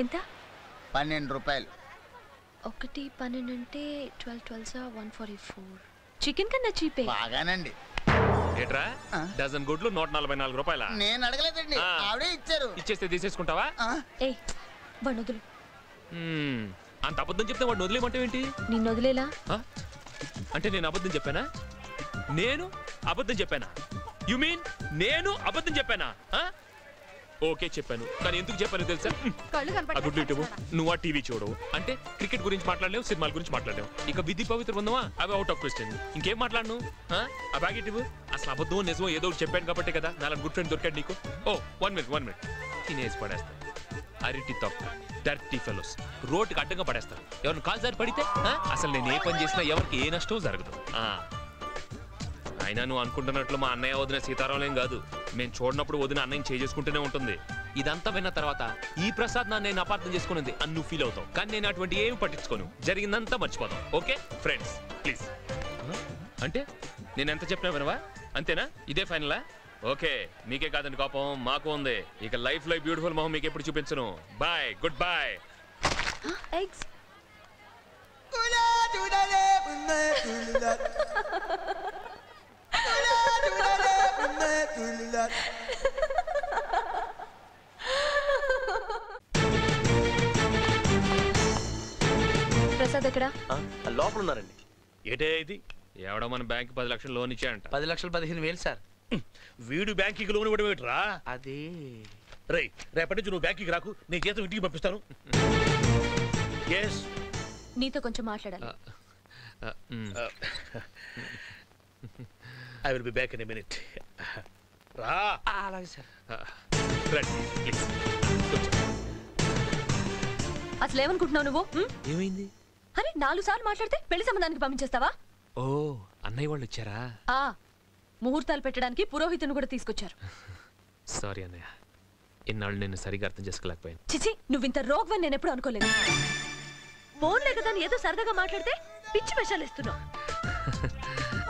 ఎంత? పన్నెండు రూపాయలు. ఒకటి పన్నెండు అంటే ట్వెల్వ్ ట్వెల్వ్ సా వన్ ఫార్టీ ఫోర్. చికెన్ కన్నా చీపే. బాగానండి. ఏట్రా? డజన్ గుడ్లు నూట నలభై నాలుగు రూపాయల? నేను అడగలేదండి. ఆవిడే ఇచ్చారు. ఇచ్చేస్తే తీసేసుకుంటావా? ఏ వనదులు హ్మ్, అంత అబద్ధం చెప్తే వాడు వదిలేమంటే ఏంటి నిన్ను వదిలేలా? ఆ? అంటే నేను అబద్ధం చెప్పానా? నేను అబద్ధం చెప్పానా? యు మీన్ నేను అబద్ధం చెప్పానా? ఓకే చెప్పాను. కానీ ఎందుకు చెప్పాను తెలుసా? ఆ గుడ్లు ఇటు నువ్వు ఆ టీవీ చూడవు. అంటే క్రికెట్ గురించి మాట్లాడలేవు సినిమాల గురించి మాట్లాడలేవు. ఇక విధి పవిత్ర ఉందమా అవి అవుట్ ఆఫ్ క్వశ్చన్ ఇంకేం మాట్లాడను? ఆ? ఆ బ్యాగ్ ఇటు అసలు అబద్ధం నిజమో ఏదో ఒకటి చెప్పాను కాబట్టి కదా. నాలుగు గుడ్ ఫ్రెండ్ దొరికాడు నీకు. Oh one minute one minute తినేసి పడేస్తా. అరిటి తప్పు డర్టీ ఫెలోస్ రోడ్డుకి అడ్డంగా పడేస్తారు. ఎవరిని కాల్ జారి పడితే అసలు నేను ఏ పని చేసినా ఎవరికి ఏ నష్టం జరగదు. అయినా నువ్వు అనుకుంటున్నట్లు మా అన్నయ్య వదిన సీతారామలేం కాదు. మేము చూడనప్పుడు వదిన అన్నయ్య చేసుకుంటూనే ఉంటుంది. ఇదంతా విన్న తర్వాత ఈ ప్రసాద్ నా నేను అపార్థం చేసుకున్నది అని నువ్వు ఫీల్ అవుతావు. కానీ నేను అటువంటి ఏమి పట్టించుకోను. జరిగిందంతా మర్చిపోతాం ఓకే? ఫ్రెండ్స్ ప్లీజ్ అంటే నేను ఎంత చెప్పినా వినవా? అంతేనా? ఇదే ఫైనలా ఓకే మీకే కాదండి కోపం మాకు ఉంది. ఇక లైఫ్లో బ్యూటిఫుల్ మొహం మీకు ఎప్పుడు చూపించను. Boy good boy. ప్రసాద్ ఎక్కడ? లోపల ఉన్నారండి. ఏటే ఇది? ఎవడో మన బ్యాంక్ పది లక్షలు లోన్ ఇచ్చాయంట పది లక్షలు పదిహేను వేలు సార్. వీడు బ్యాంకీకి లోన్ ఇవ్వడం ఏంట్రా అది. రే రేపటి నుంచి నువ్వు బ్యాంకీకి రాకు నీ జీతం ఇంటికి పంపిస్తాను. ఎస్ నీతో కొంచెం మాట్లాడాలి. I will be back in minute రా. అలాగే సార్. రండి ప్లీజ్ అసలు ఏమనుకుంటున్నావు నువ్వు? ఏమైంది? అరే నాలుగు సార్లు మాట్లాడితే పెళ్ళి సంబంధానికి పంపించేస్తావా? ఓ అన్నయ్య వాళ్ళు వచ్చారా? ఆ ముహూర్తాలు పెట్టడానికి పురోహితుని కూడా తీసుకొచ్చారు. సారీ అన్నయ్య. ఇన్నాళ్ళు నేను సరిగా అర్థం చేసుకోలేకపోయాను. చిచి నువ్వు ఇంత రోగ్వని నేను ఎప్పుడు అనుకోలేదు. ఫోన్లే కదా అని ఏదో సరదాగా మాట్లాడితే పిచ్చి వేషాలు ఇస్తున్నావు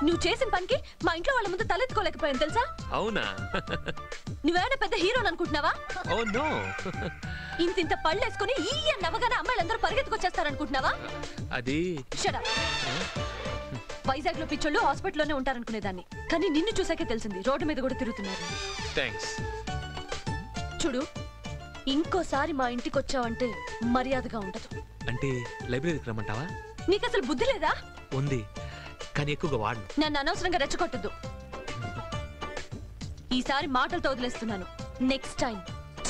నువ్వు చేసిన పనికి మా ఇంట్లో వాళ్ళ ముందు తలెత్తుకోలేకపోయాను తెలుసా? అవునా? నువ్వేమైనా పెద్ద హీరోని అనుకుంటున్నావా? Oh no. ఇంత ఇంత పళ్ళు వేసుకుని ఈ నవ్వగానే అమ్మాయిలందరూ పరిగెత్తుకొచ్చేస్తారనుకుంటున్నావా? అది షడా వైజాగ్లో పిచ్చోళ్ళు హాస్పిటల్లోనే ఉంటారనుకునేదాన్ని. కానీ నిన్ను చూసాకే తెలిసింది. రోడ్డు మీద కూడా తిరుగుతున్నారు. థ్యాంక్స్ చూడు ఇంకోసారి మా ఇంటికి వచ్చావంటే మర్యాదగా ఉండదు. అంటే లైబ్రరీకి రమ్మంటావా? నీకు అసలు బుద్ధి లేదా? ఉంది. కానీ ఎక్కువగా వాడను. నన్ను అనవసరంగా రెచ్చగొట్టద్దు. ఈసారి మాటలతో వదిలేస్తున్నాను. నెక్స్ట్ టైం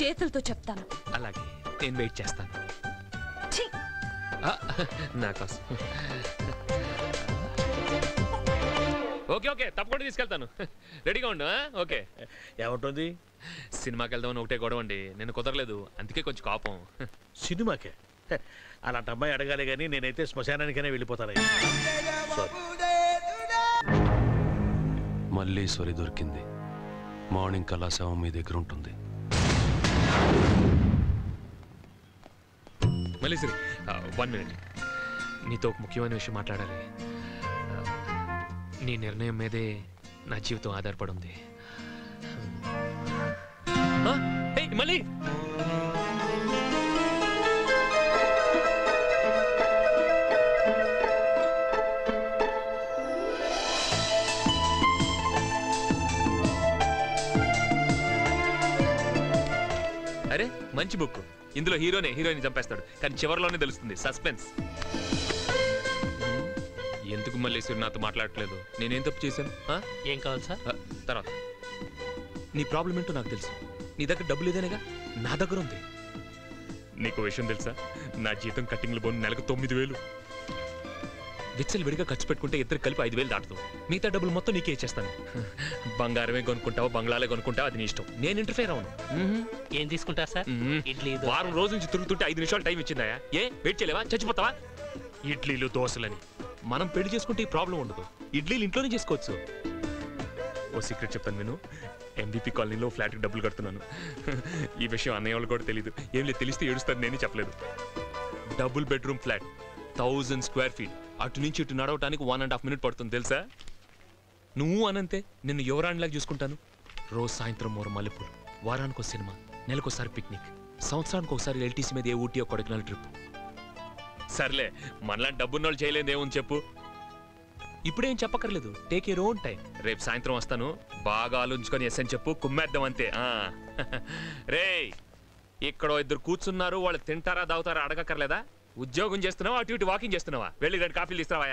చేతులతో చెప్తాను. అలాగే నేను వెయిట్ చేస్తాను. ఛీ! ఓకే ఓకే తప్పకుండా తీసుకెళ్తాను. రెడీగా ఉండు? ఓకే. ఏమంటుంది? సినిమాకి వెళ్దామని ఒకటే గొడవ అండి. నేను కుదరలేదు అందుకే కొంచెం కోపం. సినిమాకే? అలాంటి అమ్మాయి అడగాలి కానీ నేనైతే శ్మశానానికైనా వెళ్ళిపోతాను మల్లీశ్వరి దొరికింది. మార్నింగ్ కల్లా శవం మీ దగ్గర ఉంటుంది. మళ్ళీ సరే వన్ మినిట్. నీతో ఒక ముఖ్యమైన విషయం మాట్లాడాలి. నీ నిర్ణయం మీదే నా జీవితం ఆధారపడి ఉంది మళ్ళీ! అరే మంచి బుక్ ఇందులో హీరోనే హీరోయిన్ చంపేస్తాడు. కానీ చివరిలోనే తెలుస్తుంది. సస్పెన్స్. మల్లేశ్వరి నాతో మాట్లాడట్లేదు. నేనేం తప్పు చేశాను? ఆ? ఏం కావాలి సార్? ఆ, తర్వాత. నీ ప్రాబ్లం ఏంటో నాకు తెలుసు. నీ దగ్గర డబ్బు లేదనేగా నా దగ్గర ఉంది. నీకు విషయం తెలుసా? నా జీతం కట్టింగ్లు పోను నెలకు తొమ్మిది వేలు. విచ్చలు విడిగా ఖర్చు పెట్టుకుంటే ఇద్దరు కలిపి ఐదు వేలు దాటుతావు. మిగతా డబ్బులు మొత్తం నీకే ఇచ్చేస్తాను. బంగారమే కొనుక్కుంటావా బంగ్లాలే కొనుక్కుంటావా? అది నీ ఇష్టం. నేను ఇంటర్ఫేర్ అవును ఏం తీసుకుంటారు సార్? ఇడ్లీ దోశ. వారం రోజుల నుంచి తిరుగుతుంటే ఐదు నిమిషాలు టైం ఇచ్చిందా ఏ? వెయిట్ చేయలేవా? చచ్చిపోతావా? ఇడ్లీలు దోశలని. మనం పెళ్ళి చేసుకుంటే ఈ ప్రాబ్లం ఉండదు. ఇడ్లీలు ఇంట్లోనే చేసుకోవచ్చు. ఓ సీక్రెట్ చెప్తాను నేను ఎంబీపీ కాలనీలో ఫ్లాట్కి డబ్బులు కడుతున్నాను. ఈ విషయం అన్నయ్య వాళ్ళు కూడా తెలియదు ఏం లేదు తెలిస్తే ఏడుస్తాను నేనే చెప్పలేదు. Double bedroom flat thousand square feet అటు నుంచి ఇటు నడవటానికి వన్ అండ్ హాఫ్ మినిట్ పడుతుంది తెలుసా? నువ్వు అనంతే నిన్ను యువరాణిలాగా చూసుకుంటాను. రోజు సాయంత్రం మూర మల్లెపూలు వారానికి ఒక సినిమా నెలకొకసారి పిక్నిక్ సంవత్సరానికి ఒకసారి ఎల్టీసీ మీద ఏ ఊటీ ఒక కొడకినాల ట్రిప్ సర్లే మనలాంటి డబ్బున్న వాళ్ళు చేయలేదు ఏముంది చెప్పు. ఇప్పుడేం చెప్పక్కర్లేదు. టేక్ ఏ ఓన్ టైం రేపు సాయంత్రం వస్తాను. బాగా ఆలోచించుకొని ఎస్ అని చెప్పు. కుమ్మేద్దాం అంతే. ఆ. రేయ్ ఇక్కడ ఇద్దరు కూర్చున్నారు. వాళ్ళు తింటారా దాగుతారా అడగక్కర్లేదా? ఉద్యోగం చేస్తున్నావా? అటు ఇటు వాకింగ్ చేస్తున్నావా? వెళ్ళి రెండు కాఫీలు ఇస్తావా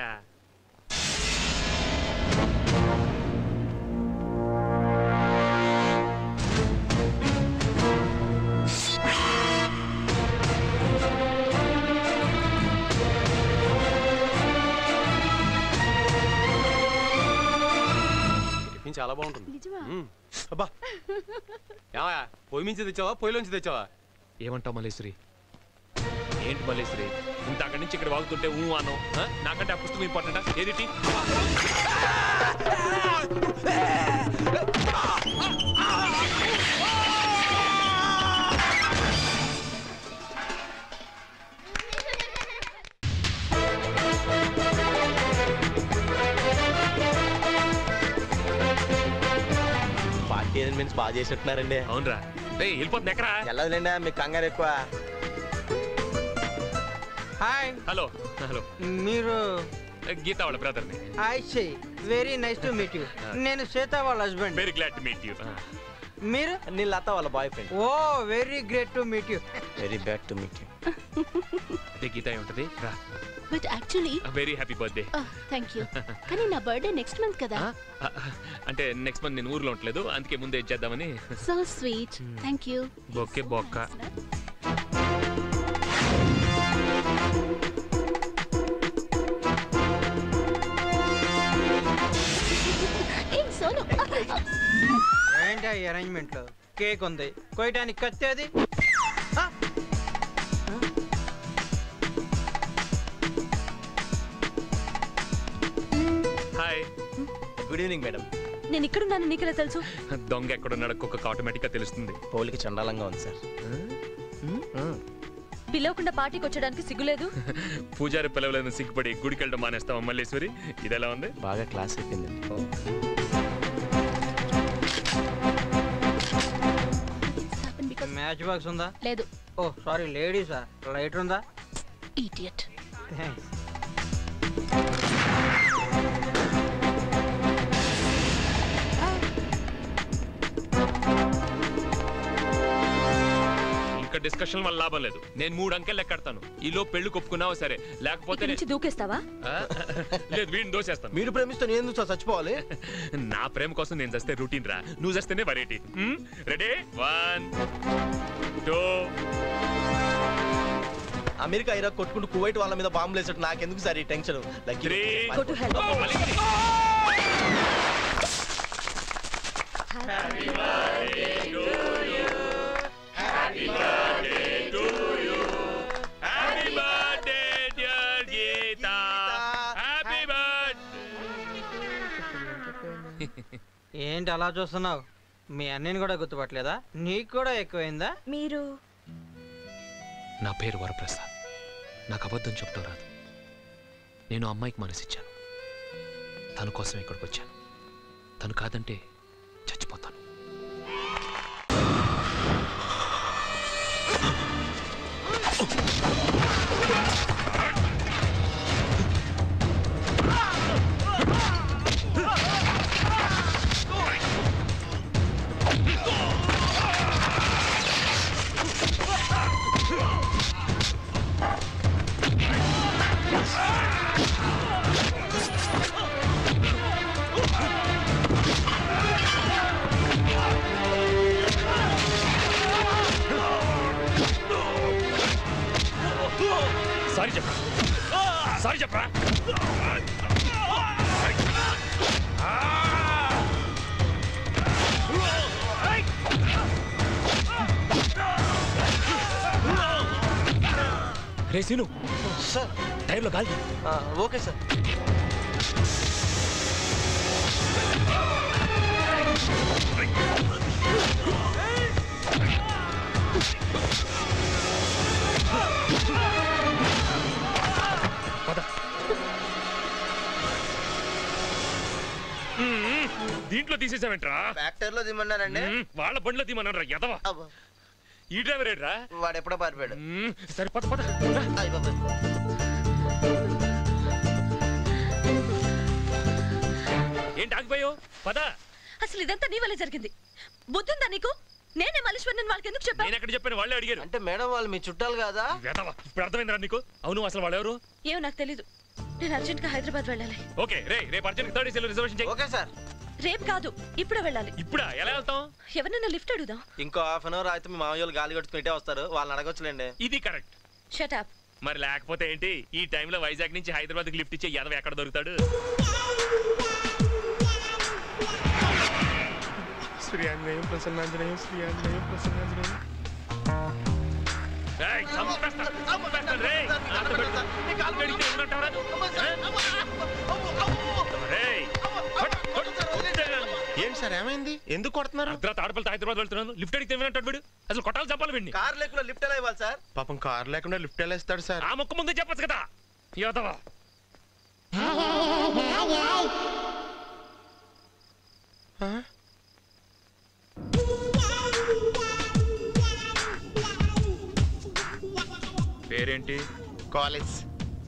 చాలా బాగుంటుంది. నిజమా? మ్మ్. అబ్బా. ఏమయ్యా పొయ్యి మించి తెచ్చావా పొయ్యిలోంచి తెచ్చావా? ఏమంటావు మల్లేశ్వరి? ఏంటి మల్లేశ్వరి? ఇంత అక్కడి నుంచి ఇక్కడ వాగుతుంటే ఊ అను. ఆ? నాకంటే ఆ పుస్తకం ఇంపార్టెంటా? ఏదిటి అరేంజ్మెంట్స్ బాగా చేసినట్టున్నారండి. అవునరా. వెళ్ళిపోతుంది ఎక్కరా వెళ్ళదులేండి మీకు కంగారు ఎక్కువ. హాయ్. Hello hello. మీరు గీత వాళ్ళ బ్రదర్ని I say very nice to meet you నేను శ్వేత వాళ్ళ husband very glad to meet you మీరు? నేను లత వాళ్ళ boy friend oh very great to meet you very bad to meet you అదే గీత ఏముంటది? రా. But actually very happy birthday thank you కానీ నా బర్త్డే నెక్స్ట్ మంత్ కదా. అంటే నెక్స్ట్ మంత్ నేను ఊర్లో ఉండలేదు అందుకే ముందే ఇచ్చేద్దామని so sweet thank you bouquet. బొక్క ఏంటి ఈ అరేంజ్మెంట్లో? కేక్ ఉంది. కోయటానికి కత్తి హాయ్ గుడ్ ఈవినింగ్ మేడం నేను ఇక్కడున్నాను నీకెలా తెలుసు? దొంగ ఎక్కడున్నాడు కుక్క ఆటోమేటిక్గా తెలుస్తుంది. పోలికి చండాలంగా ఉంది సార్. పిలవకుండా పార్టీకి వచ్చడానికి సిగ్గులేదు? పూజారి పిలవలేదు సిగ్గుపడి గుడికి వెళ్ళడం మానేస్తావా మల్లేశ్వరి? ఇది ఎలా ఉంది? బాగా క్లాస్ అయిపోయిందండి మ్యాచ్ బాక్స్ ఉందా? లేదు. ఓ సారీ లేడీసా లైట్ ఉందా? ఈడియట్ థ్యాంక్స్ డిస్కషన్ వల్ల లాభం లేదు. నేను మూడు అంకెలు లెక్కెడతాను. ఈలో పెళ్ళి కొప్పుకున్నావా? సరే. లేకపోతే నుంచి దూకేస్తావా? లేదు వీడిని దోసేస్తాను. మీరు ప్రేమిస్తే నేను ఎందుకు చచ్చిపోవాలి? నా ప్రేమ కోసం నేను చస్తే రూటీన్ రా. నువ్వు చస్తేనే variety ready one two America Iraq కొట్టుకుంటూ కువైట్ వాళ్ళ మీద బాంబులు వేసట్టు నాకెందుకు సార్ ఈ టెన్షన్? To. Happy birthday. ఏంటి అలా చూస్తున్నావు? మీ అన్నని కూడా గుర్తుపట్టలేదా? నీకు కూడా ఎక్కువైందా? మీరు? నా పేరు వరప్రసాద్. నాకు అబద్ధం చెప్పడం రాదు. నేను అమ్మాయికి మనసిచ్చాను. తన కోసం ఇక్కడికి వచ్చాను. తను కాదంటే చచ్చిపోతాను. సారీ చెప్పరా సారీ చెప్పరా రే సీను సార్ టైర్లో గాలి ఓకే సార్ దీంట్లో తీసేసావేంట్రా? ఫ్యాక్టరీలో దిమ్మన్నారండి. మ్మ్. వాళ్ళ బండిలో తీమన్నారా ఎదవా. ఈ డ్రైవర్ ఏడ్రా? వాడు ఎప్పుడో పారిపోయాడు. సరే పద. ఏంటి ఆగిపోయావు? పద. అసలు ఇదంతా నీ వల్లే జరిగింది. బుద్ధుందా నీకు? నేనే మల్లీశ్వర్ నేను వాళ్ళకి ఎందుకు చెప్పాను నేను ఎక్కడ చెప్పాను? వాళ్ళే అడిగారు. అంటే మేడం వాళ్ళు మీ చుట్టాలు కాదా? వెధవ. ఇప్పుడు అర్థమైందిరా నీకు? అవును అసలు వాళ్ళు ఎవరు ఏమో నాకు తెలీదు. నేను అర్జెంట్గా హైదరాబాద్ వెళ్ళాలి. ఓకే రే రేపు అర్జెంట్ థర్డ్ రిజర్వేషన్ చేయి. Okay sir. రేపు కాదు ఇప్పుడే వెళ్ళాలి ఇప్పుడా ఎలా వెళ్తాం ఎవరినైనా లిఫ్ట్ అడుగుదాం ఇంకో హాఫ్ అన్ అవర్ అయితే మీ మామయ్య వాళ్ళు గాలి కట్టుకుని ఇటే వస్తారు వాళ్ళని అడగొచ్చులేండి ఇది కరెక్ట్ షట్ అప్ మరి లేకపోతే ఏంటి ఈ టైంలో వైజాగ్ నుంచి హైదరాబాద్కి లిఫ్ట్ ఇచ్చే ఎదవ ఎక్కడ దొరుకుతాడు శ్రీ ఆంజనేయం ప్రసన్నాంజనేయం శ్రీ ఆంజనేయం ప్రసన్నాంజనేయం ఏయ్. నీ కాలు? ఏ? ఏంటి సార్ ఏమైంది? ఎందుకు కొడుతున్నారు? అర్ధరాత్రి ఆడపిల్లతో హైదరాబాద్ వెళ్తున్నాను లిఫ్ట్ అడిగితే ఏమంటాడు వీడు? అసలు కొట్టాలి చంపాలి వీడిని. కార్ లేకుండా లిఫ్ట్ ఎలా ఇవ్వాలి సార్? పాపం కారు లేకుండా లిఫ్ట్ ఎలా ఇస్తాడు సార్? ఆ మొక్క ముందే చెప్పొచ్చు కదా. యోతవా పేరేంటి? కాలేజ్.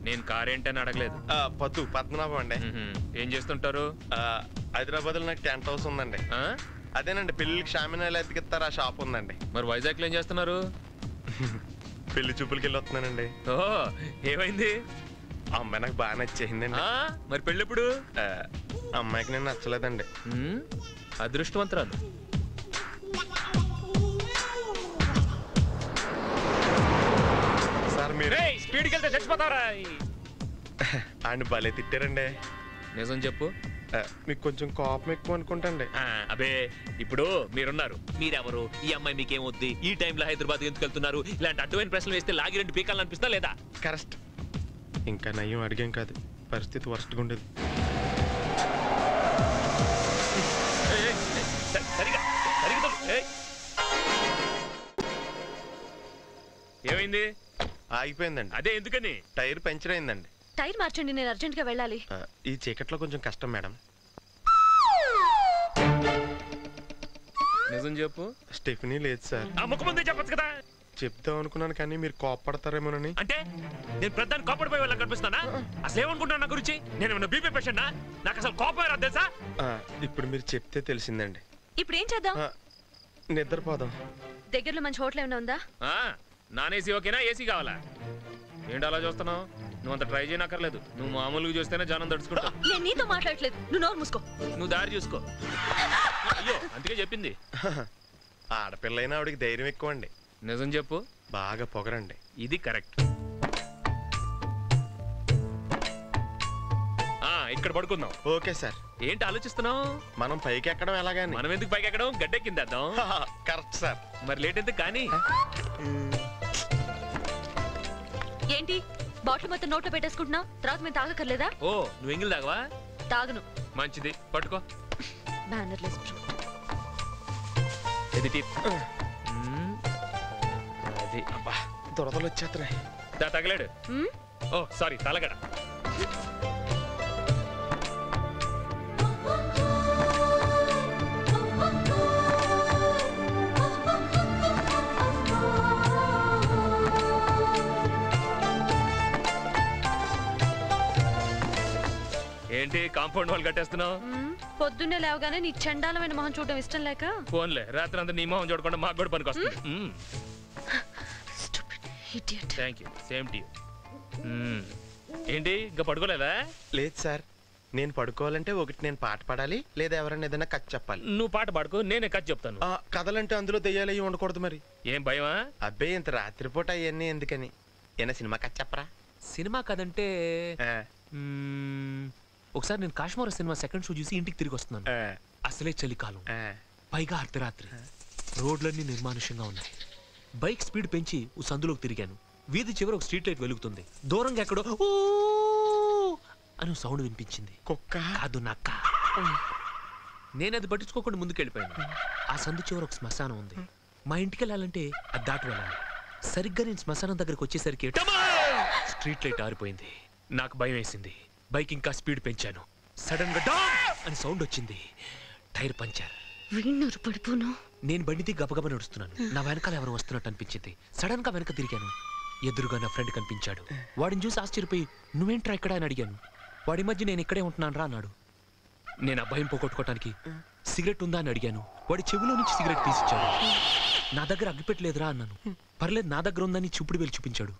నేను కారేంటి అని అడగలేదు పద్దు పద్మనాభం అండి. ఏం చేస్తుంటారు? హైదరాబాద్లో నాకు టెంట్ హౌస్ ఉందండి. అదేనండి పెళ్ళికి షామినాలు ఎత్తికిస్తారు ఆ షాప్ ఉందండి. మరి వైజాగ్లో ఏం చేస్తున్నారు? పెళ్ళి చూపులకి వెళ్ళి వస్తున్నానండి ఓ ఏమైంది? ఆ అమ్మాయి నాకు బాగా నచ్చేసిందండి. ఆ, మరి పెళ్ళెప్పుడు? ఆ, అమ్మాయికి నేను నచ్చలేదండి. ఉమ్, అదృష్టవంతురాలు. సార్ మీరు స్పీడ్కి వెళ్తే చచ్చిపోతారా ఆయన భలే తిట్టారండి. నిజం చెప్పు. మీకు కొంచెం కోపం ఎక్కువ అనుకుంటండి. ఆ, అబే ఇప్పుడు మీరున్నారు. మీరెవరు? ఈ అమ్మాయి మీకేమొద్ది ఈ టైంలో హైదరాబాద్ ఎందుకు వెళ్తున్నారు? ఇలాంటి అడ్డమైన ప్రశ్నలు వేస్తే లాగి రెండు పీకాలని అనిపిస్తా లేదా? కరెక్ట్. ఇంకా నయ్యం అడిగాం కాదు. పరిస్థితి వరస్ట్గా ఉండేది. సరిగా సరిగా. ఏమైంది? ఆగిపోయిందండి. అదే ఎందుకని? టైర్ పంచర్ అయిందండి. టైర్ మార్చండి నేను అర్జెంట్గా వెళ్ళాలి. ఆ, ఈ చీకట్లో కొంచెం కష్టం మేడం. నిజం చెప్పు. స్టెఫినీ లేదు సార్. ఆ ముఖం ముందే చెప్పొచ్చు కదా. చెప్దాం అనుకున్నాను కానీ మీరు కోపడతారేమోనని అంటే నేను ప్రధాని కోపడిపోయి వాళ్ళకి కనిపిస్తానా అసలు ఏమనుకుంటున్నా నా గురించి? నేను ఏమన్నా బీపీ పేషెంట్ నాకు అసలు కోపం రాదు తెలుసా? ఆ, ఇప్పుడు మీరు చెప్తే తెలిసిందండి. ఇప్పుడు ఏం చేద్దాం? ఆ, నిద్రపోదాం. దగ్గరలో మంచి హోటల్ ఏమైనా ఉందా? ఆ, నాన్ ఏసీ ఓకేనా? ఏసీ కావాలా? ఏంటి అలా చూస్తున్నావు? నువ్వు అంత ట్రై చేయనక్కర్లేదు. నువ్వు మామూలుగా చూస్తేనే జనం తడుచుకుంటావు. నేను నీతో మాట్లాడట్లేదు. నువ్వు నోరు మూసుకో. నువ్వు దారి చూసుకో. అయ్యో అందుకే చెప్పింది. ఆడపిల్లైనా ఆవిడకి ధైర్యం ఎక్కువ అండి నిజం చెప్పు. బాగా పొగరండి. ఇది కరెక్ట్. ఆ ఇక్కడ పడుకుందాం. Okay sir. ఏంటి ఆలోచిస్తున్నావు? మనం పైకి ఎక్కడం ఎలాగని? మనం ఎందుకు పైకి ఎక్కడం? గడ్డ కిందేద్దాం కరెక్ట్ సార్. మరి లేట్ ఎందుకు కానీ? ఏంటి? బాటిల్ మొత్తం నోట్లో పెట్టేసుకుంటున్నావు? తర్వాత మేము తాగక్కర్లేదా? ఓ నువ్వు ఎంగిల్ తాగవా? తాగను. మంచిది. పట్టుకో. బ్యానర్లెస్ ఇది మ్మ్. అది. అబ్బా. దురదలు వచ్చేస్తున్నాయి. దా తగలాడు. ఓ సారీ తలగడ. ఏంటి కాంపౌండ్ వాళ్ళు కట్టేస్తున్నావు? పొద్దున్నే లేవగానే నీ చండాలమైన మొహం చూడడం ఇష్టం లేక? ఫోన్లే. రాత్రి అంతా నీ మొహం చూడకుండా మాకు కూడా పనికి వస్తుంది. థ్యాంక్ యూ సేమ్ టీ ఏంటి ఇంకా పడుకోలేదా? లేదు సార్. నేను పడుకోవాలంటే ఒకటి నేను పాట పాడాలి లేదా ఎవరైనా ఏదైనా కథ చెప్పాలి. నువ్వు పాట పాడుకో నేనే కథ చెప్తాను. ఆ, కథలంటే అందులో దెయ్యాలు అయ్యి ఉండకూడదు మరి. ఏం భయమా? అబ్బే ఇంత రాత్రిపూట అవన్నీ ఎందుకని? ఏమైనా సినిమా కథ చెప్పరా? సినిమా కదంటే మ్మ్, ఒకసారి నేను కాశ్మీర సినిమా సెకండ్ షో చూసి ఇంటికి తిరిగి వస్తున్నాను. అసలే చలికాలం. పైగా అర్ధరాత్రి. రోడ్లన్నీ నిర్మానుష్యంగా ఉన్నాయి. బైక్ స్పీడ్ పెంచి ఓ సందులోకి తిరిగాను. వీధి చివర ఒక స్ట్రీట్ లైట్ వెలుగుతుంది. దూరంగా ఎక్కడో అని సౌండ్ వినిపించింది. కుక్క? కాదు నక్క. నేను అది పట్టించుకోకుండా ముందుకెళ్ళిపోయాను. ఆ సందు చివర ఒక శ్మశానం ఉంది. మా ఇంటికి వెళ్ళాలంటే అది దాటి వెళ్ళాలి. సరిగ్గా నేను శ్మశానం దగ్గరికి వచ్చేసరికి! స్ట్రీట్ లైట్ ఆరిపోయింది. నాకు భయం వేసింది. బైక్ ఇంకా స్పీడ్ పెంచాను. సడన్గా డామ్ అని సౌండ్ వచ్చింది. Tyre puncture. వీణ్ణూరు పడిపోను. నేను బండిది గబగబ నడుస్తున్నాను. నా వెనకాల ఎవరు వస్తున్నట్టు అనిపించింది. సడన్గా వెనక తిరిగాను. ఎదురుగా నా ఫ్రెండ్ కనిపించాడు. వాడిని చూసి ఆశ్చర్యపోయి నువ్వేంట్రా ఇక్కడ? అని అడిగాను. వాడి మధ్య నేను ఇక్కడే ఉంటున్నాను రా అన్నాడు. నేను భయం పోగొట్టుకోవటానికి సిగరెట్ ఉందా? అని అడిగాను. వాడి చెవిలో నుంచి సిగరెట్ తీసిచ్చాడు. నా దగ్గర అగ్గిపెట్టలేదురా అన్నాను. పర్లేదు నా దగ్గర ఉందని చూపుడు వెళ్ళి చూపించాడు.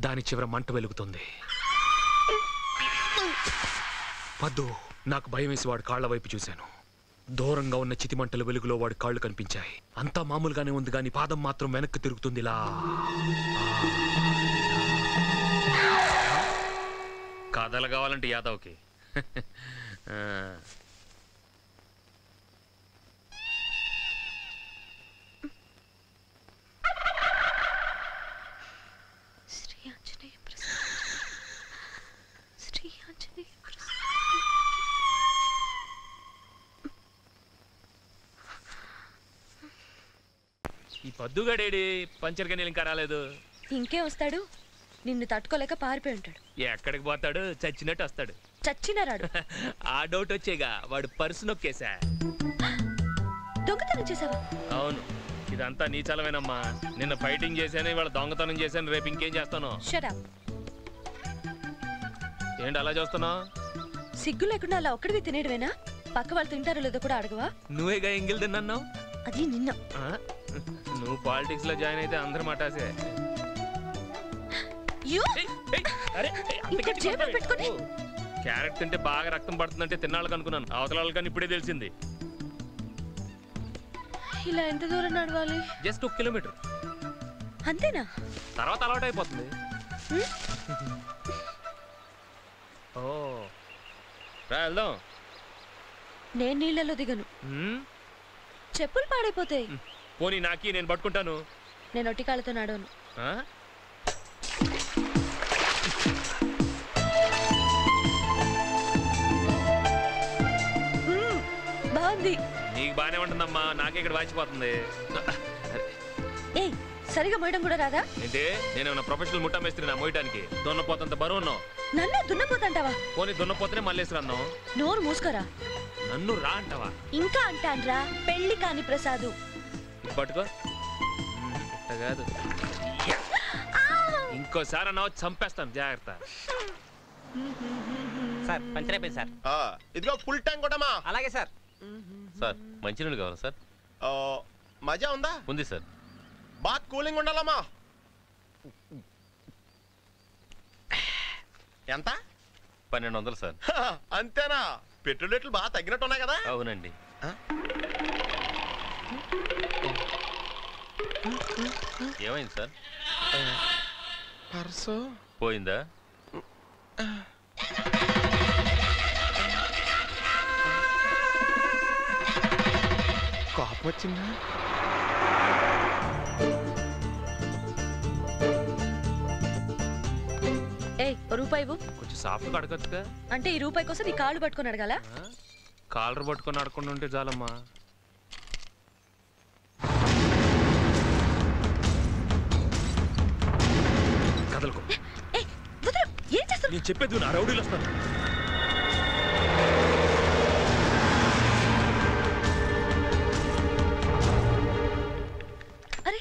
దాని చివర మంట వెలుగుతుంది. పద్దు నాకు భయం వేసి వాడి కాళ్ళ వైపు చూశాను. దూరంగా ఉన్న చితిమంటల వెలుగులో వాడి కాళ్ళు కనిపించాయి. అంతా మామూలుగానే ఉంది కానీ పాదం మాత్రం వెనక్కి తిరుగుతుందిలా కథలు కావాలంటే యాదవ్కి ఆ. శ్రీ ఆంజనేయ ప్రసాద్ శ్రీ ఆంజనేయ ప్రసాద్ ఈ పద్దుగాడేడి పంచర్ గనీలు ఇంకా రాలేదు. ఇంకే వస్తాడు? నిన్ను తట్టుకోలేక పారిపోయి ఉంటాడు. ఎక్కడికి పోతాడు? చచ్చినట్టు వస్తాడు. చచ్చినా రాడు. ఆ డౌట్ వచ్చేగా వాడు పర్సు నొక్కేశా? దొంగతనం చేసావా అవును. ఇదంతా నీచలమేనమ్మా. నిన్న ఫైటింగ్ చేశాను ఇవాళ దొంగతనం చేశాను రేపు ఇంకేం చేస్తాను? ఏంటి అలా చూస్తున్నావు? సిగ్గు లేకుండా అలా ఒక్కడివి తినేయడమేనా? పక్క వాళ్ళు తింటారో లేదో కూడా అడగవా? నువ్వేగా ఎంగిల్ తిన్నావు అది నిన్న. నువ్వు పాలిటిక్స్లో జాయిన్ అయితే అందరు మాటాసే క్యారెట్ తింటే బాగా రక్తం పడుతుందంటే తిన్నాళ్ళకి అనుకున్నాను. అవతల వాళ్ళకని ఇప్పుడే తెలిసింది. ఇలా ఎంత దూరం నడవాలి? జస్ట్ ఒక కిలోమీటర్. అంతేనా? తర్వాత అలవాటు అయిపోతుంది ఓ రా వెళ్దాం. నేను నీళ్ళలో దిగను? చెప్పులు పాడైపోతాయి. పోనీ నాకి నేను పట్టుకుంటాను. నేను ఒట్టి కాళ్ళతో నడవను బాగుంది. నీకు బానే ఉంటుందమ్మా నాకే ఇక్కడ వాచిపోతుంది. ఏయ్ సరిగా మోయడం కూడా రాదా? ఏంటి? నేను ప్రొఫెషనల్ ముఠా మేస్త్రి నా మోయటానికి? దున్నపోతంత బరువు ఉన్నావు. నన్ను దున్నపోతంటావా? పోనీ దున్నపోతనే మళ్ళీ అన్నావు నోరు మూసుకోరా? నన్ను రా అంటావా? ఇంకా అంటాన్రా. పెళ్ళి కాని ప్రసాదు. పట్టుకో. ఇట్ట కాదు. ఇంకోసారి అన్నావు చంపేస్తాను. జాగ్రత్త. సార్ పంచర్ అయిపోయింది సార్ ఇదిగో ఫుల్ ట్యాంక్ కొట్టమా అలాగే సార్. సార్ మంచినీళ్ళు కావాలా సార్? మజా ఉందా? ఉంది సార్. బాగా కూలింగ్ ఉండాలమ్మా. ఎంత? పన్నెండు వందలు సార్. హ, అంతేనా? పెట్రోల్ రేట్లు బాగా తగ్గినట్టు ఉన్నాయి కదా. అవునండి. ఏమైంది సార్? పర్సు. పోయిందా? కోపం వచ్చిందా? రూపాయి అడగచ్చుగా అంటే ఈ రూపాయి కోసం నీ కాళ్ళు పట్టుకొని అడగాల? కాలర్ పట్టుకొని ఆడకుండా ఉంటే చాలమ్మా. కదలకు. ఏం చేస్తావు నేను చెప్పేది నా రౌడీలు వస్తాను అరే.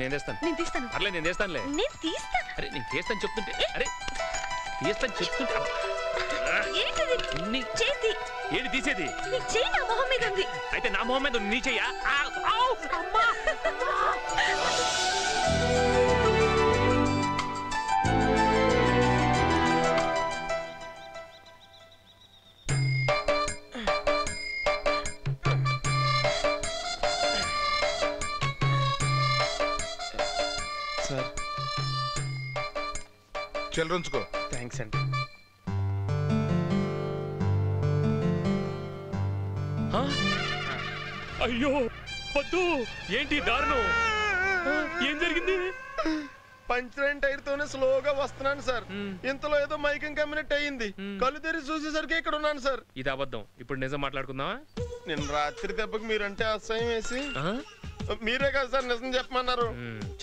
నేను తెస్తాను. నేను తీస్తాను. అర్లే నేను తెస్తానులే. నేను తీస్తాను. అరే నేను చేస్తాను చెప్తుంటే. అరే తీస్తాను చెప్తుంటే. ఏంటిది? నీ- చేతి. ఏంటి తీసేది? నీ చేయి నా మొహం మీద ఉంది. అయితే నా మొహం మీద నీ చెయ్యా ఆ, ఆవ్! సార్. చిల్లరుంచుకో థ్యాంక్స్ అండి? అయ్యో వద్దు. ఏంటి దారుణం? ఏం జరిగింది? పంచరైన టైర్ తోనే స్లోగా వస్తున్నాను సార్. ఇంతలో ఏదో మైకం కమ్మినట్టు అయ్యింది. కళ్ళు తెరిచి చూసేసరికి ఇక్కడ ఉన్నాను సార్. ఇది అబద్ధం. ఇప్పుడు నిజం మాట్లాడుకుందామా? నిన్న రాత్రి దెబ్బకి మీరంటే అసహ్యం వేసి? మీరే కదా సార్ నిజం చెప్పమన్నారు.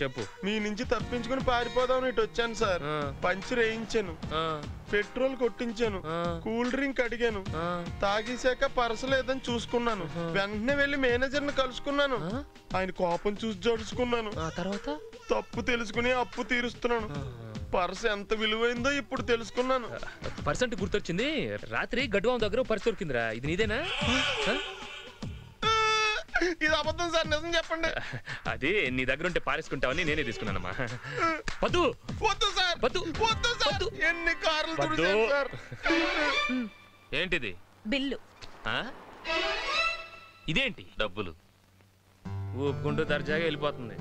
చెప్పు. మీ నుంచి తప్పించుకుని పారిపోదామని ఇటు వచ్చాను సార్. పంచర్ వేయించాను. పెట్రోల్ కొట్టించాను. కూల్ డ్రింక్ అడిగాను. తాగేశాక పర్సు లేదని చూసుకున్నాను. వెంటనే వెళ్ళి మేనేజర్ని కలుసుకున్నాను ఆయన కోపం చూసి జడుచుకున్నాను. తర్వాత? తప్పు తెలుసుకుని అప్పు తీరుస్తున్నాను. పర్సు ఎంత విలువైందో ఇప్పుడు తెలుసుకున్నాను. పర్సెంట్ గుర్తొచ్చింది. రాత్రి గడ్వాం దగ్గర పర్స్ దొరికిందిరా. ఇది నీదేనా? ఇది అబద్ధం సార్ నిజం చెప్పండి. అది నీ దగ్గర ఉంటే పారేసుకుంటావని నేనే తీసుకున్నానమ్మా. పద్దు! వద్దు సార్ వద్దు వద్దు సార్. ఎన్ని కార్లు వద్దు. సార్? ఏంటిది? బిల్లు. ఆ? ఇదేంటి? డబ్బులు. ఊపుకుంటూ దర్జాగా వెళ్ళిపోతుంది.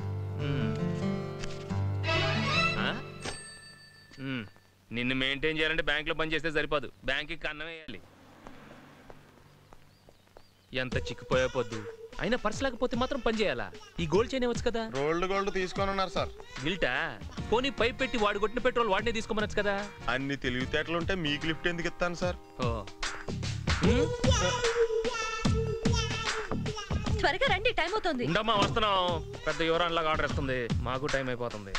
నిన్ను మెయింటైన్ చేయాలంటే బ్యాంకులో పని చేస్తే సరిపోదు. బ్యాంక్కి కన్నం వేయాలి. ఎంత చిక్కిపోయా పొద్దు? అయినా పర్స్ లేకపోతే మాత్రం పని చేయాలా? ఈ గోల్డ్ చైన్ ఇవ్వచ్చు కదా? రోల్డ్ గోల్డ్ తీసుకొని ఉన్నారు సార్. గిల్టా? పోనీ పైప్ పెట్టి వాడు కొట్టిన పెట్రోల్ వాడినే తీసుకోమనొచ్చు కదా? అన్ని తెలివితేటలు ఉంటే మీకు లిఫ్ట్ ఎందుకు ఇస్తాను సార్? ఓ. త్వరగా రండి టైం అవుతోంది. ఉండమ్మా వస్తున్నాం. పెద్ద యువరాన్ లాగా ఆర్డర్ ఇస్తుంది. మాకు టైం అయిపోతుంది.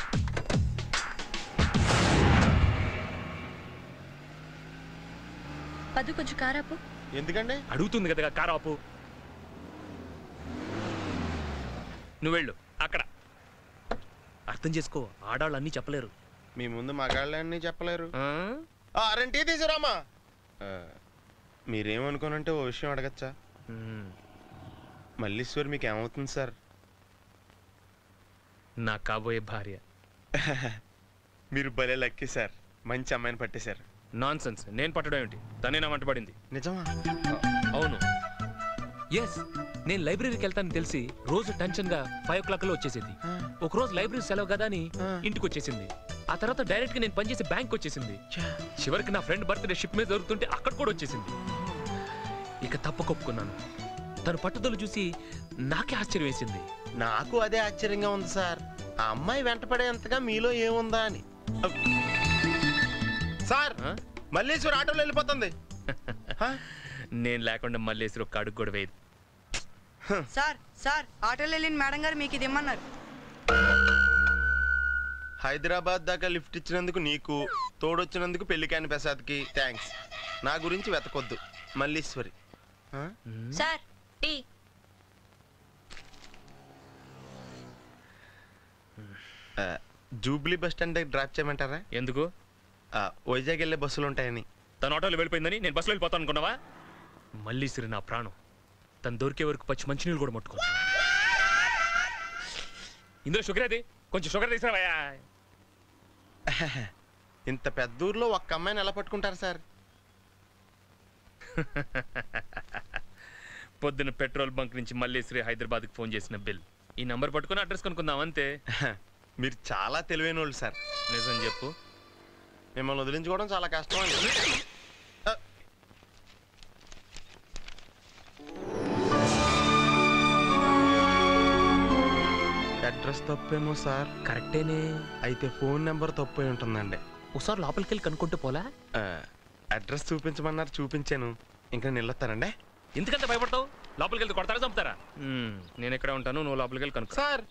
పద్దు కొంచెం కారాపు. ఎందుకండి? అడుగుతుంది కదా కారు ఆపు నువ్వు వెళ్ళు అక్కడ. అర్థం చేసుకో ఆడాళ్ళు అన్నీ చెప్పలేరు. మీ ముందు మగాళ్ళని చెప్పలేరు? అరంటీ తీసుకురామా మీరేమనుకోనంటే ఓ విషయం అడగచ్చా. మల్లీశ్వర్ మీకు ఏమవుతుంది సార్? నా కాబోయే భార్య. మీరు భలే లక్కీ సార్. మంచి అమ్మాయిని పట్టేశారు. నాన్ సెన్స్ నేను పట్టడం ఏమిటి? తనే నా మంట పడింది. నిజమా? అవును. ఎస్ నేను లైబ్రరీకి వెళ్తానని తెలిసి రోజు టెన్షన్గా ఫైవ్ ఓ క్లాక్లో వచ్చేసింది. ఒక రోజు లైబ్రరీ సెలవు కదా అని ఇంటికి వచ్చేసింది. ఆ తర్వాత డైరెక్ట్గా నేను పనిచేసే బ్యాంక్ వచ్చేసింది. చివరికి నా ఫ్రెండ్ బర్త్డే షిప్ మీద జరుగుతుంటే అక్కడ కూడా వచ్చేసింది. ఇక తప్పకొప్పుకున్నాను తన పట్టుదల చూసి నాకే ఆశ్చర్యం వేసింది. నాకు అదే ఆశ్చర్యంగా ఉంది సార్. ఆ అమ్మాయి వెంటపడేంతగా మీలో ఏముందా అని. సార్ మల్లీశ్వర్ ఆటోలో వెళ్ళిపోతుంది. నేను లేకుండా మల్లేసి ఒక అడుగు కూడా వేయదు. సార్ సార్ ఆటోలో వెళ్ళిన మేడం గారు మీకు ఇది ఇమ్మన్నారు. హైదరాబాద్ దాకా లిఫ్ట్ ఇచ్చినందుకు నీకు తోడొచ్చినందుకు పెళ్ళికాని ప్రసాద్కి థ్యాంక్స్. నా గురించి వెతకొద్దు. Malleswari? Sir tea. Jubilee bus stand దగ్గర డ్రాప్ చేయమంటారా? ఎందుకు? ఆ, వైజాగ్ వెళ్ళే బస్సులు ఉంటాయని. తన ఆటోలో వెళ్ళిపోయిందని నేను బస్సులో వెళ్ళిపోతాను అనుకున్నావా? మల్లీశ్వరి నా ప్రాణం. తను దొరికే వరకు పచ్చి మంచినీళ్ళు కూడా ముట్టుకో ఇందులో షుగర్ అది కొంచెం షుగర్ తీసుకురావయ్యా. ఇంత పెద్ద ఊర్లో ఒక్క అమ్మాయిని ఎలా పట్టుకుంటారు సార్? పొద్దున పెట్రోల్ బంక్ నుంచి మల్లేశ్వరి హైదరాబాద్కి ఫోన్ చేసిన బిల్. ఈ నంబర్ పట్టుకుని అడ్రస్ కనుక్కుందాం అంతే. మీరు చాలా తెలివైన వాళ్ళు సార్. నిజం చెప్పు. మిమ్మల్ని వదిలించుకోవడం చాలా కష్టం అడ్రస్ తప్పేమో సార్. కరెక్టేనే. అయితే ఫోన్ నెంబర్ తప్పు అయి ఉంటుందండి. ఒకసారి లోపలికి వెళ్ళి కనుక్కుంటూ పోలా? ఆ, అడ్రస్ చూపించమన్నారు చూపించాను. ఇంకా నిల్లొస్తారండి ఎందుకంత భయపడతావు? లోపలికి వెళ్తే కొడతారా చంపుతారా? మ్మ్, నేను ఎక్కడ ఉంటాను నువ్వు లోపలికి వెళ్ళి కనుక్కో. సార్!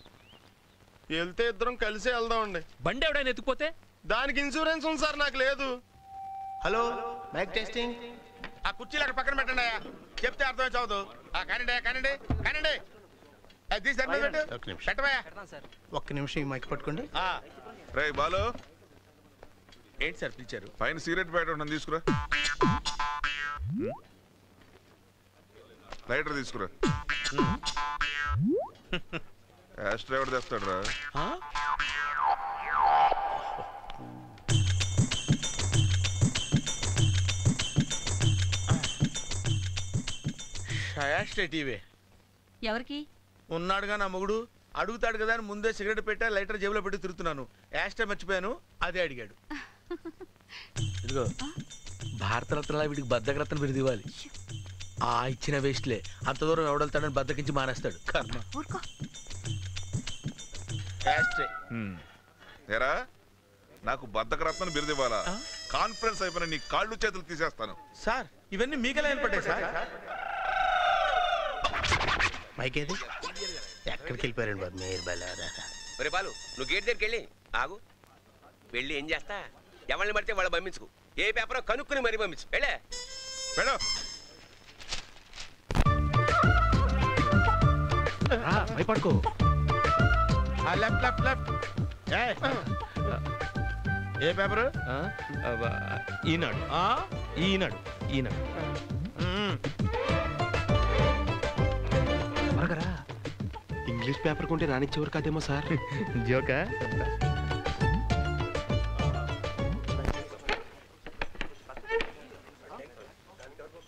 వెళ్తే ఇద్దరం కలిసి వెళ్దామండి. బండి ఎవడైనా ఎత్తుకుపోతే? దానికి ఇన్సూరెన్స్ ఉంది సార్ నాకు లేదు. Hello mic testing? ఆ కుర్చీలు అక్కడ పక్కన పెట్టండి అయ్యా. చెప్తే అర్థం చదువు ఆ కానిండి కానిండి కానిండి. ఒక్క నిమిషం. ఈ మైక్ పట్టుకోండి. రే బాలు. ఏంటి సార్ పిలిచారు? పైన సిగరెట్ ప్యాకెట్ ఉంటుంది తీసుకురా. లైటర్ తీసుకురా. యాష్ డ్రైవర్ తెస్తాడు రా ఎవరికి? ఉన్నాడుగా నా మొగుడు? అడుగుతాడు కదా అని ముందే సిగరెట్ పెట్టా లైటర్ జేబులో పెట్టి తిరుగుతున్నాను. యాస్టే మర్చిపోయాను అదే అడిగాడు. ఇదిగో భారతరత్న వీడికి బద్దకరత్న బిరుదు ఇవ్వాలి. ఆ ఇచ్చిన వేస్ట్లే. అంత దూరం ఎవడెళ్తాడని బద్దకించి మానేస్తాడు. కర్మ. ఏరా నాకు బద్దకరత్నం బిరుదివ్వాలా కాన్ఫరెన్స్ అయిపోయిన నీ కాళ్ళు చేతులు తీసేస్తాను. సార్ ఇవన్నీ మీకెలా ఏర్పడ్డాయి సార్? మైక్ ఏది ఎక్కడికి వెళ్ళిపోయారండి బాబు మీరు బలారా ఒరే బాలు నువ్వు గేట్ దగ్గరికి వెళ్ళి ఆగు వెళ్ళి ఏం చేస్తా ఎవరిని పడితే వాళ్ళు పంపించుకు ఏ పేపరో కనుక్కుని మరీ పంపించు వెళ్ళే వెళ్ళు భయపడుకో లెఫ్ట్ లెఫ్ట్ లెఫ్ట్ ఏ paper Eenadu Eenadu Eenadu English paper కొంటే రానిచ్చేవారు కాదేమో సార్. జోకా?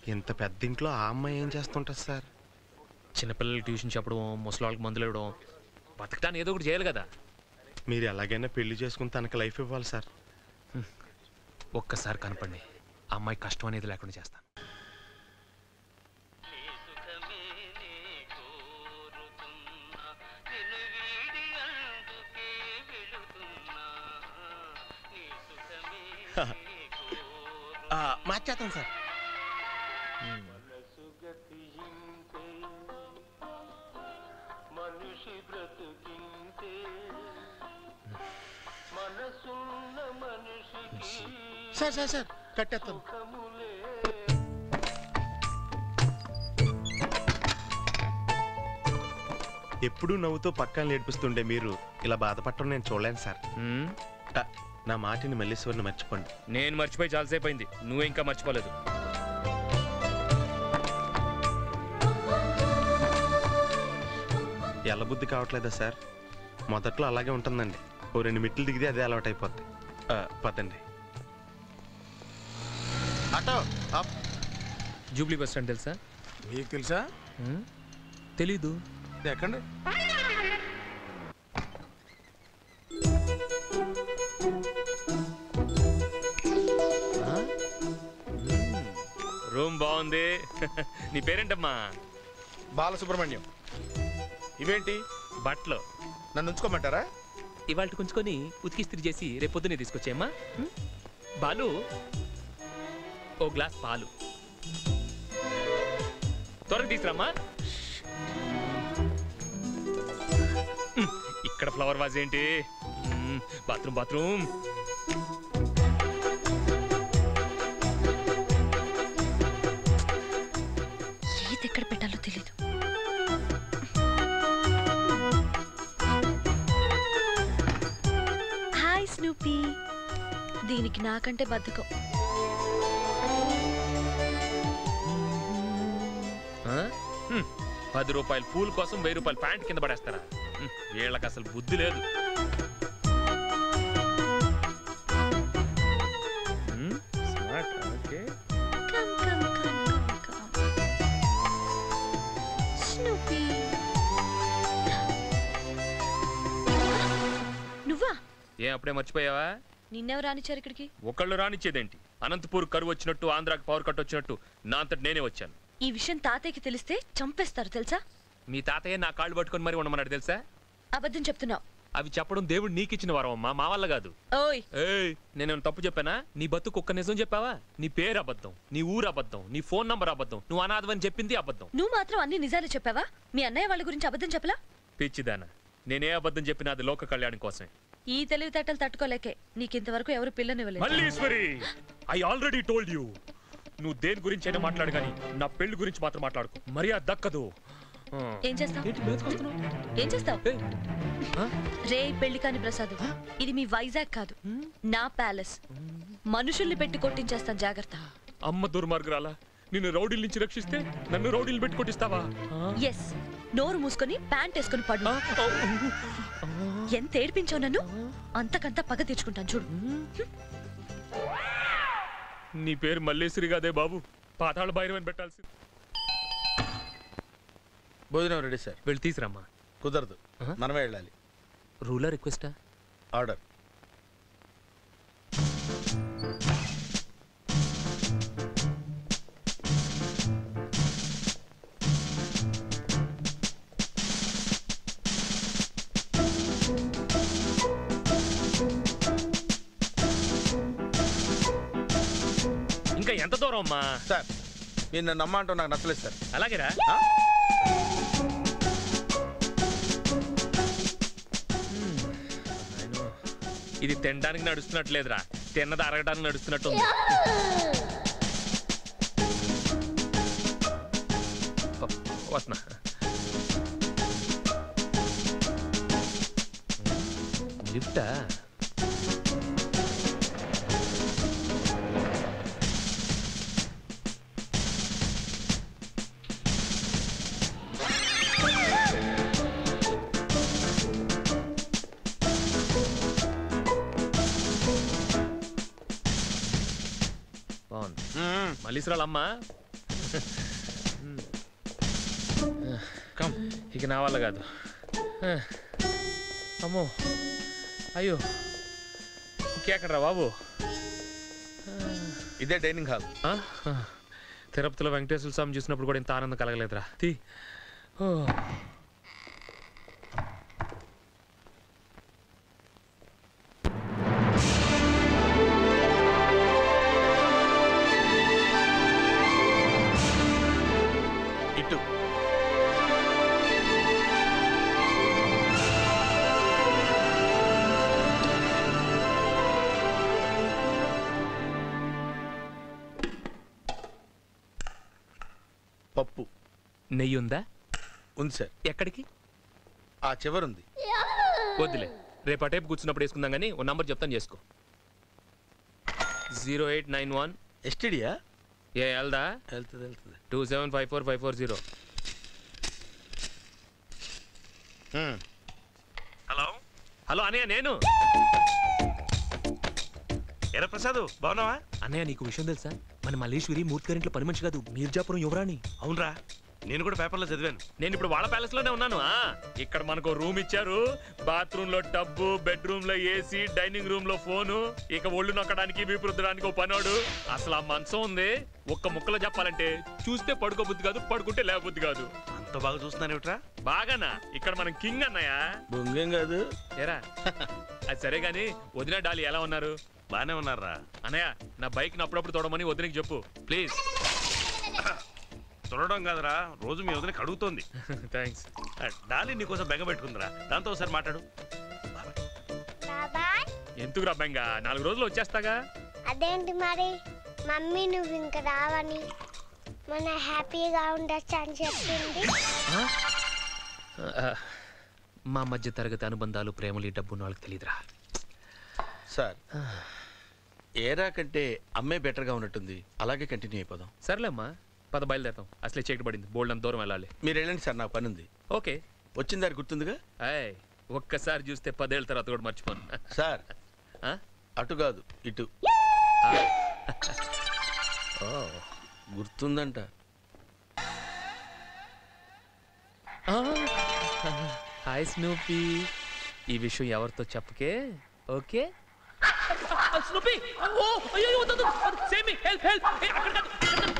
ఇంత పెద్ద ఇంట్లో ఆ అమ్మాయి ఏం చేస్తుంటుంది సార్? చిన్నపిల్లలకి ట్యూషన్ చెప్పడం ముసలి వాళ్ళకి మందులు ఇవ్వడం బతకటాన్ని ఏదో ఒకటి చేయాలి కదా. మీరు ఎలాగైనా పెళ్ళి చేసుకుని తనకి లైఫ్ ఇవ్వాలి సార్. ఒక్కసారి కనపండి ఆ అమ్మాయి కష్టం అనేది లేకుండా చేస్తాను. మార్చేస్తాను సార్. సార్ సార్ సార్ కట్టేస్తాను ఎప్పుడూ నవ్వుతూ పక్కన నేర్పిస్తుండే మీరు ఇలా బాధపడటం నేను చూడలేను సార్. నా మాటిని మల్లీశ్వరిని మర్చిపోండి. నేను మర్చిపోయి చాలాసేపు అయింది నువ్వు ఇంకా మర్చిపోలేదు. ఎల్లబుద్ధి కావట్లేదా సార్? మొదట్లో అలాగే ఉంటుందండి. ఓ రెండు మిట్లు దిగితే అదే అలవాటు అయిపోద్ది ఆ, పదండి. ఆటో ఆప్. జూబ్లీ బస్ స్టాండ్ తెలుసా? మీకు తెలుసా? తెలీదు. ఎక్కండి. బాగుంది. నీ పేరేంటమ్మా? బాలసుబ్రహ్మణ్యం. ఇవేంటి? బట్టలు. నన్ను ఉంచుకోమంటారా? ఇవాళ కొంచుకొని ఉతికిస్త్రీ చేసి రేపు పొద్దునే తీసుకొచ్చేయమ్మా? బాలు ఓ గ్లాస్ పాలు. త్వరగా తీసురామ్మా ఇక్కడ ఫ్లవర్ వాజ్ ఏంటి? Bathroom bathroom. ఎక్కడ పెట్టాలో తెలీదు. Hi Snoopy. దీనికి నాకంటే బద్ధకం. పది రూపాయలు పూల్ కోసం వెయ్యి రూపాయలు ప్యాంట్ కింద పడేస్తారా? వీళ్ళకి అసలు బుద్ధి లేదు. ఏం అప్పుడే మర్చిపోయావా? నిన్నెవరు రానిచ్చారు ఇక్కడికి? ఒకళ్ళు రానిచ్చేదేంటి? అనంతపూర్ కరువు వచ్చినట్టు ఆంధ్రాకి పవర్ కట్ వచ్చినట్టు నా అంతటి నేనే వచ్చాను. ఈ విషయం తాతయ్యకి తెలిస్తే చంపేస్తారు తెలుసా? మీ తాతయ్య నా కాళ్ళు పట్టుకొని మరి ఉండమన్నాడు తెలుసా? అబద్ధం చెప్తున్నావు. అవి చెప్పడం దేవుడు నీకిచ్చిన వరం అమ్మా మా వల్ల కాదు. ఓయ్! ఏయ్ నేనేమైనా తప్పు చెప్పానా? నీ బతుకు ఒక్క నిజం చెప్పావా? నీ పేరు అబద్ధం నీ ఊరు అబద్ధం నీ ఫోన్ నంబర్ అబద్ధం నువ్వు అనాథవని చెప్పింది అబద్ధం. నువ్వు మాత్రం అన్ని నిజాలు చెప్పావా? మీ అన్నయ్య వాళ్ళ గురించి అబద్ధం చెప్పలా? పిచ్చిదానా నేనే అబద్ధం చెప్పినా అది లోక కళ్యాణం కోసమే. ఈ తెలివితేటలు తట్టుకోలేకే. నీకింతవరకు ఎవరు పిల్లనివ్వలేదు. Malleswari I already told you నువ్వు దేని గురించి అయినా మాట్లాడు కానీ నా పెళ్ళి గురించి మాత్రం మాట్లాడుకో. మర్యాద దక్కదు. ఆ. ఏం చేస్తావు? ఏం చేస్తావు? రే పెళ్ళి కాని ప్రసాద్. ఇది మీ వైజాగ్ కాదు. నా ప్యాలెస్. మనుషుల్ని పెట్టి కొట్టించేస్తాను జాగ్రత్త. అమ్మ దుర్మార్గురాలా? నిన్ను రౌడీల నుంచి రక్షిస్తే నన్ను రౌడీలు పెట్టి కొట్టిస్తావా? ఎస్ నోరు మూసుకొని ప్యాంట్ వేసుకొని పడు. ఎంత ఏడిపించావు నన్ను? అంతకంతా పగ తెచ్చుకుంటాను చూడు. నీ పేరు మల్లేశ్వరి కాదే బాబు. పాతాళ భైరవని పెట్టాల్సింది. భోజనం రెడీ సార్. వెళ్ళి తీసురమ్మా కుదరదు. మనమే వెళ్ళాలి. రూలర్ రిక్వెస్టా? ఆర్డర్. ఎంత దూరం అమ్మా? సార్ మీరు నన్ను నమ్మంటూ నాకు నచ్చలేదు సార్. అలాగేరా? ఇది తినడానికి నడుస్తున్నట్లేదురా. తిన్నది అరగడానికి నడుస్తున్నట్టు ఉంది వస్తున్నా. లిఫ్టా? మళ్ళీసరాలు అమ్మా? కమ్. ఇక నా వల్ల కాదు. అమ్మో. అయ్యో. ఇంకెక్కడరా బాబు. ఇదే డైనింగ్ హాల్. తిరుపతిలో వెంకటేశ్వర స్వామి చూసినప్పుడు కూడా ఇంత ఆనందం కలగలేదురా. తీ. ఓ. నెయ్యి ఉందా ఉంది సార్. ఎక్కడికి? ఆ చివరుంది. వద్దులే. రేపు ఆ టైపు కూర్చున్నప్పుడు వేసుకుందాం కానీ ఓ నంబర్ చెప్తాను చేసుకో. Zero eight nine one. ఎస్టీడియా ఏ వెళ్దా వెళ్తుంది వెళ్తుంది. Two seven five four five four zero. Hello? Hello అనయ్య నేను. ఎరా ప్రసాద్ బాగున్నావా? అన్నయ్య నీకు విషయం తెలుసా? మన మల్లేశ్వరి మూర్తి గారింట్లో పని మనిషి కాదు మీర్జాపురం యువరాణి. అవునరా. నేను కూడా పేపర్లో చదివాను. నేను ఇప్పుడు వాళ్ళ ప్యాలెస్లోనే ఉన్నాను. ఆ ఇక్కడ మనకు రూమ్ ఇచ్చారు. బాత్రూమ్లో టబ్బు బెడ్రూమ్లో ఏసీ డైనింగ్ రూమ్లో ఫోను ఇక ఒళ్ళు నొక్కడానికి వీపు రుద్దడానికి ఓ పనోడు. అసలు ఆ మంచం ఉంది. ఒక్క ముక్కలో చెప్పాలంటే చూస్తే పడుకోబుద్ధి కాదు పడుకుంటే లేబుద్ధి కాదు. అంత బాగా చూస్తున్నానేమిట్రా బాగానా? ఇక్కడ మనం కింగ్ అన్నయ్య? బొంగేం కాదు. ఏరా? అది సరే గాని వదిన డాలి ఎలా ఉన్నారు? బానే ఉన్నారా అన్నయ్య నా బైక్ అప్పుడప్పుడు తోడమని వదినకి చెప్పు. ప్లీజ్ చూడడం కాదురా రోజు మీ వదిన అడుగుతోంది థ్యాంక్స్ డాలి నీకోసం బెంగ పెట్టుకుందిరా. దాంతో ఒకసారి మాట్లాడు. బాబాయ్. ఎందుకురా బెంగ? నాలుగు రోజులు వచ్చేస్తాగా? అదేంటి మరి? మమ్మీ నువ్వు ఇంక రావని మన హ్యాపీగా ఉండొచ్చు అని చెప్పింది. ఆ, మా మధ్య తరగతి అనుబంధాలు ప్రేమలు ఈ డబ్బు ఉన్న వాళ్ళకి తెలియదురా సార్ ఏరా కంటే అమ్మే బెటర్గా ఉన్నట్టుంది. అలాగే కంటిన్యూ అయిపోదాం. సర్లేమ్మా. పద బయలుదేరతాం. అసలే చీకటి పడింది. బోల్డ్ అంత దూరం వెళ్ళాలి. మీరు వెళ్ళండి సార్ నాకు పని ఉంది ఓకే. వచ్చిన దారి గుర్తుందిగా? అయ్ ఒక్కసారి చూస్తే పదేళ్ళ తర్వాత కూడా మర్చిపోను. సార్ ఆ? అటు కాదు ఇటు. ఓ, గుర్తుందంట. Hi Snoopy. ఈ విషయం ఎవరితో చెప్పకే? ఓకే? స్నూపీ! ఓ అయ్యో వద్దు వద్దు సేమి హెల్ప్ హెల్ప్. అక్కడ కాదు.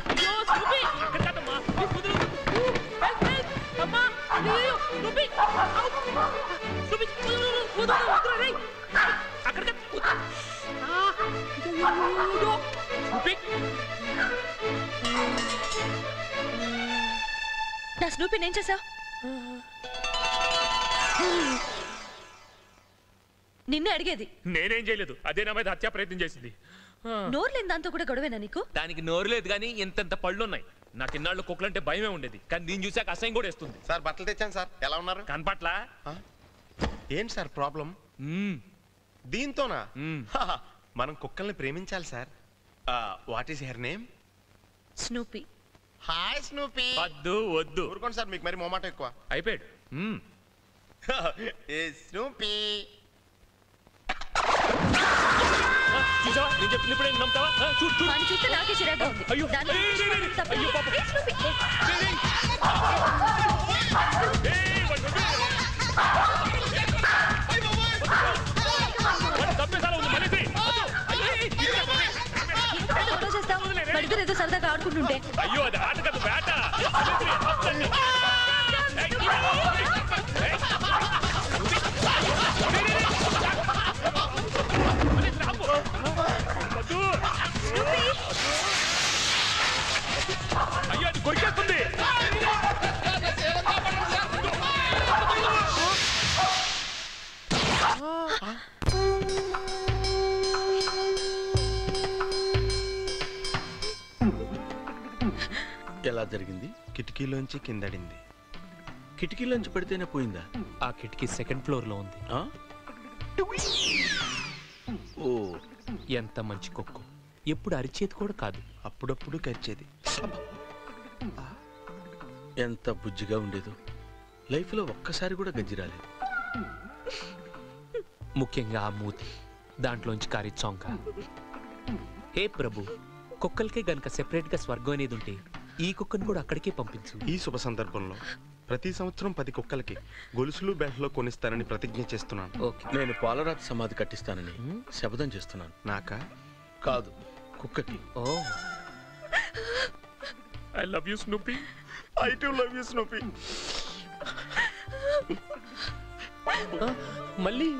నా స్నూపీ నిన్నే అడిగేది. నేనేం చేయలేదు. అదే నా మీద హత్యా ప్రయత్నం చేసింది. నోరు లేని దాంతో కూడా గొడవేనా నీకు? దానికి నోరు లేదు కానీ ఎంతెంత పళ్ళు ఉన్నాయి నాకు ఇన్నాళ్ళు కుక్కలంటే భయమే ఉండేది. కానీ దీన్ని చూసాక అసహ్యం కూడా వేస్తుంది. సార్ బట్టలు తెచ్చాను సార్. ఎలా ఉన్నారు? కనపట్ల? ఏంటి సార్ ప్రాబ్లం? దీంతోనా? మనం కుక్కల్ని ప్రేమించాలి sir. What is her name Snoopy. Hi Snoopy వద్దు వద్దు. ఊరుకోండి సార్ మీకు మరి మొమాట ఎక్కువ. అయిపోయాడు. ఏ స్నూపీ చూసావా నేను చెప్పింది ఇప్పుడు నమ్ముతావా ఆ, చూడు చూడు వాడిని చూస్తే నాకే చిరాగ్గా ఉంది అయ్యో దాని ఏయ్, ఏయ్, ఏయ్, తప్ప- అయ్యో పాపం. ఏ, స్నూపీ, ఏ, ఏయ్, వాడు వద్దు. వాడు చంపేసాలా ఉంది, మళ్ళీ చెయ్. వద్దు. అయ్యో, ఏయ్, ఏయ్, ఎందుకు గొడవ చేస్తావు వాడిద్దరు ఏదో సరదాగా ఆడుకుంటుంటే అయ్యో అది ఆట కాదు వేట కిటికీలోంచి కిందడింది. కిటికీలోంచి పడితేనే పోయిందా? ఆ కిటికీ సెకండ్ ఫ్లోర్లో ఉంది. ఆ? ఓ. ఎంత మంచి కుక్కు. ఎప్పుడు అరిచేది కూడా కాదు. అప్పుడప్పుడు కరిచేది. ఎంత బుజ్జిగా ఉండేదో. లైఫ్లో ఒక్కసారి కూడా గజ్జి రాలేదు. ముఖ్యంగా ఆ మూతి దాంట్లోంచి కారి చొంక. హే ప్రభు కుక్కలకే గనక సెపరేట్గా స్వర్గం అనేది ఉంటే ఈ కుక్కను కూడా అక్కడికే పంపించు. ఈ శుభ సందర్భంలో ప్రతి సంవత్సరం పది కుక్కలకి గొలుసులు బ్యాట్లో కొనిస్తానని ప్రతిజ్ఞ చేస్తున్నాను. ఓకే. నేను పాలరాతి సమాధి కట్టిస్తానని hmm? శపథం చేస్తున్నాను. నాక? కాదు కుక్కకి. ఓ. I love you Snoopy I too love you Snoopy మళ్ళీ.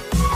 Bye.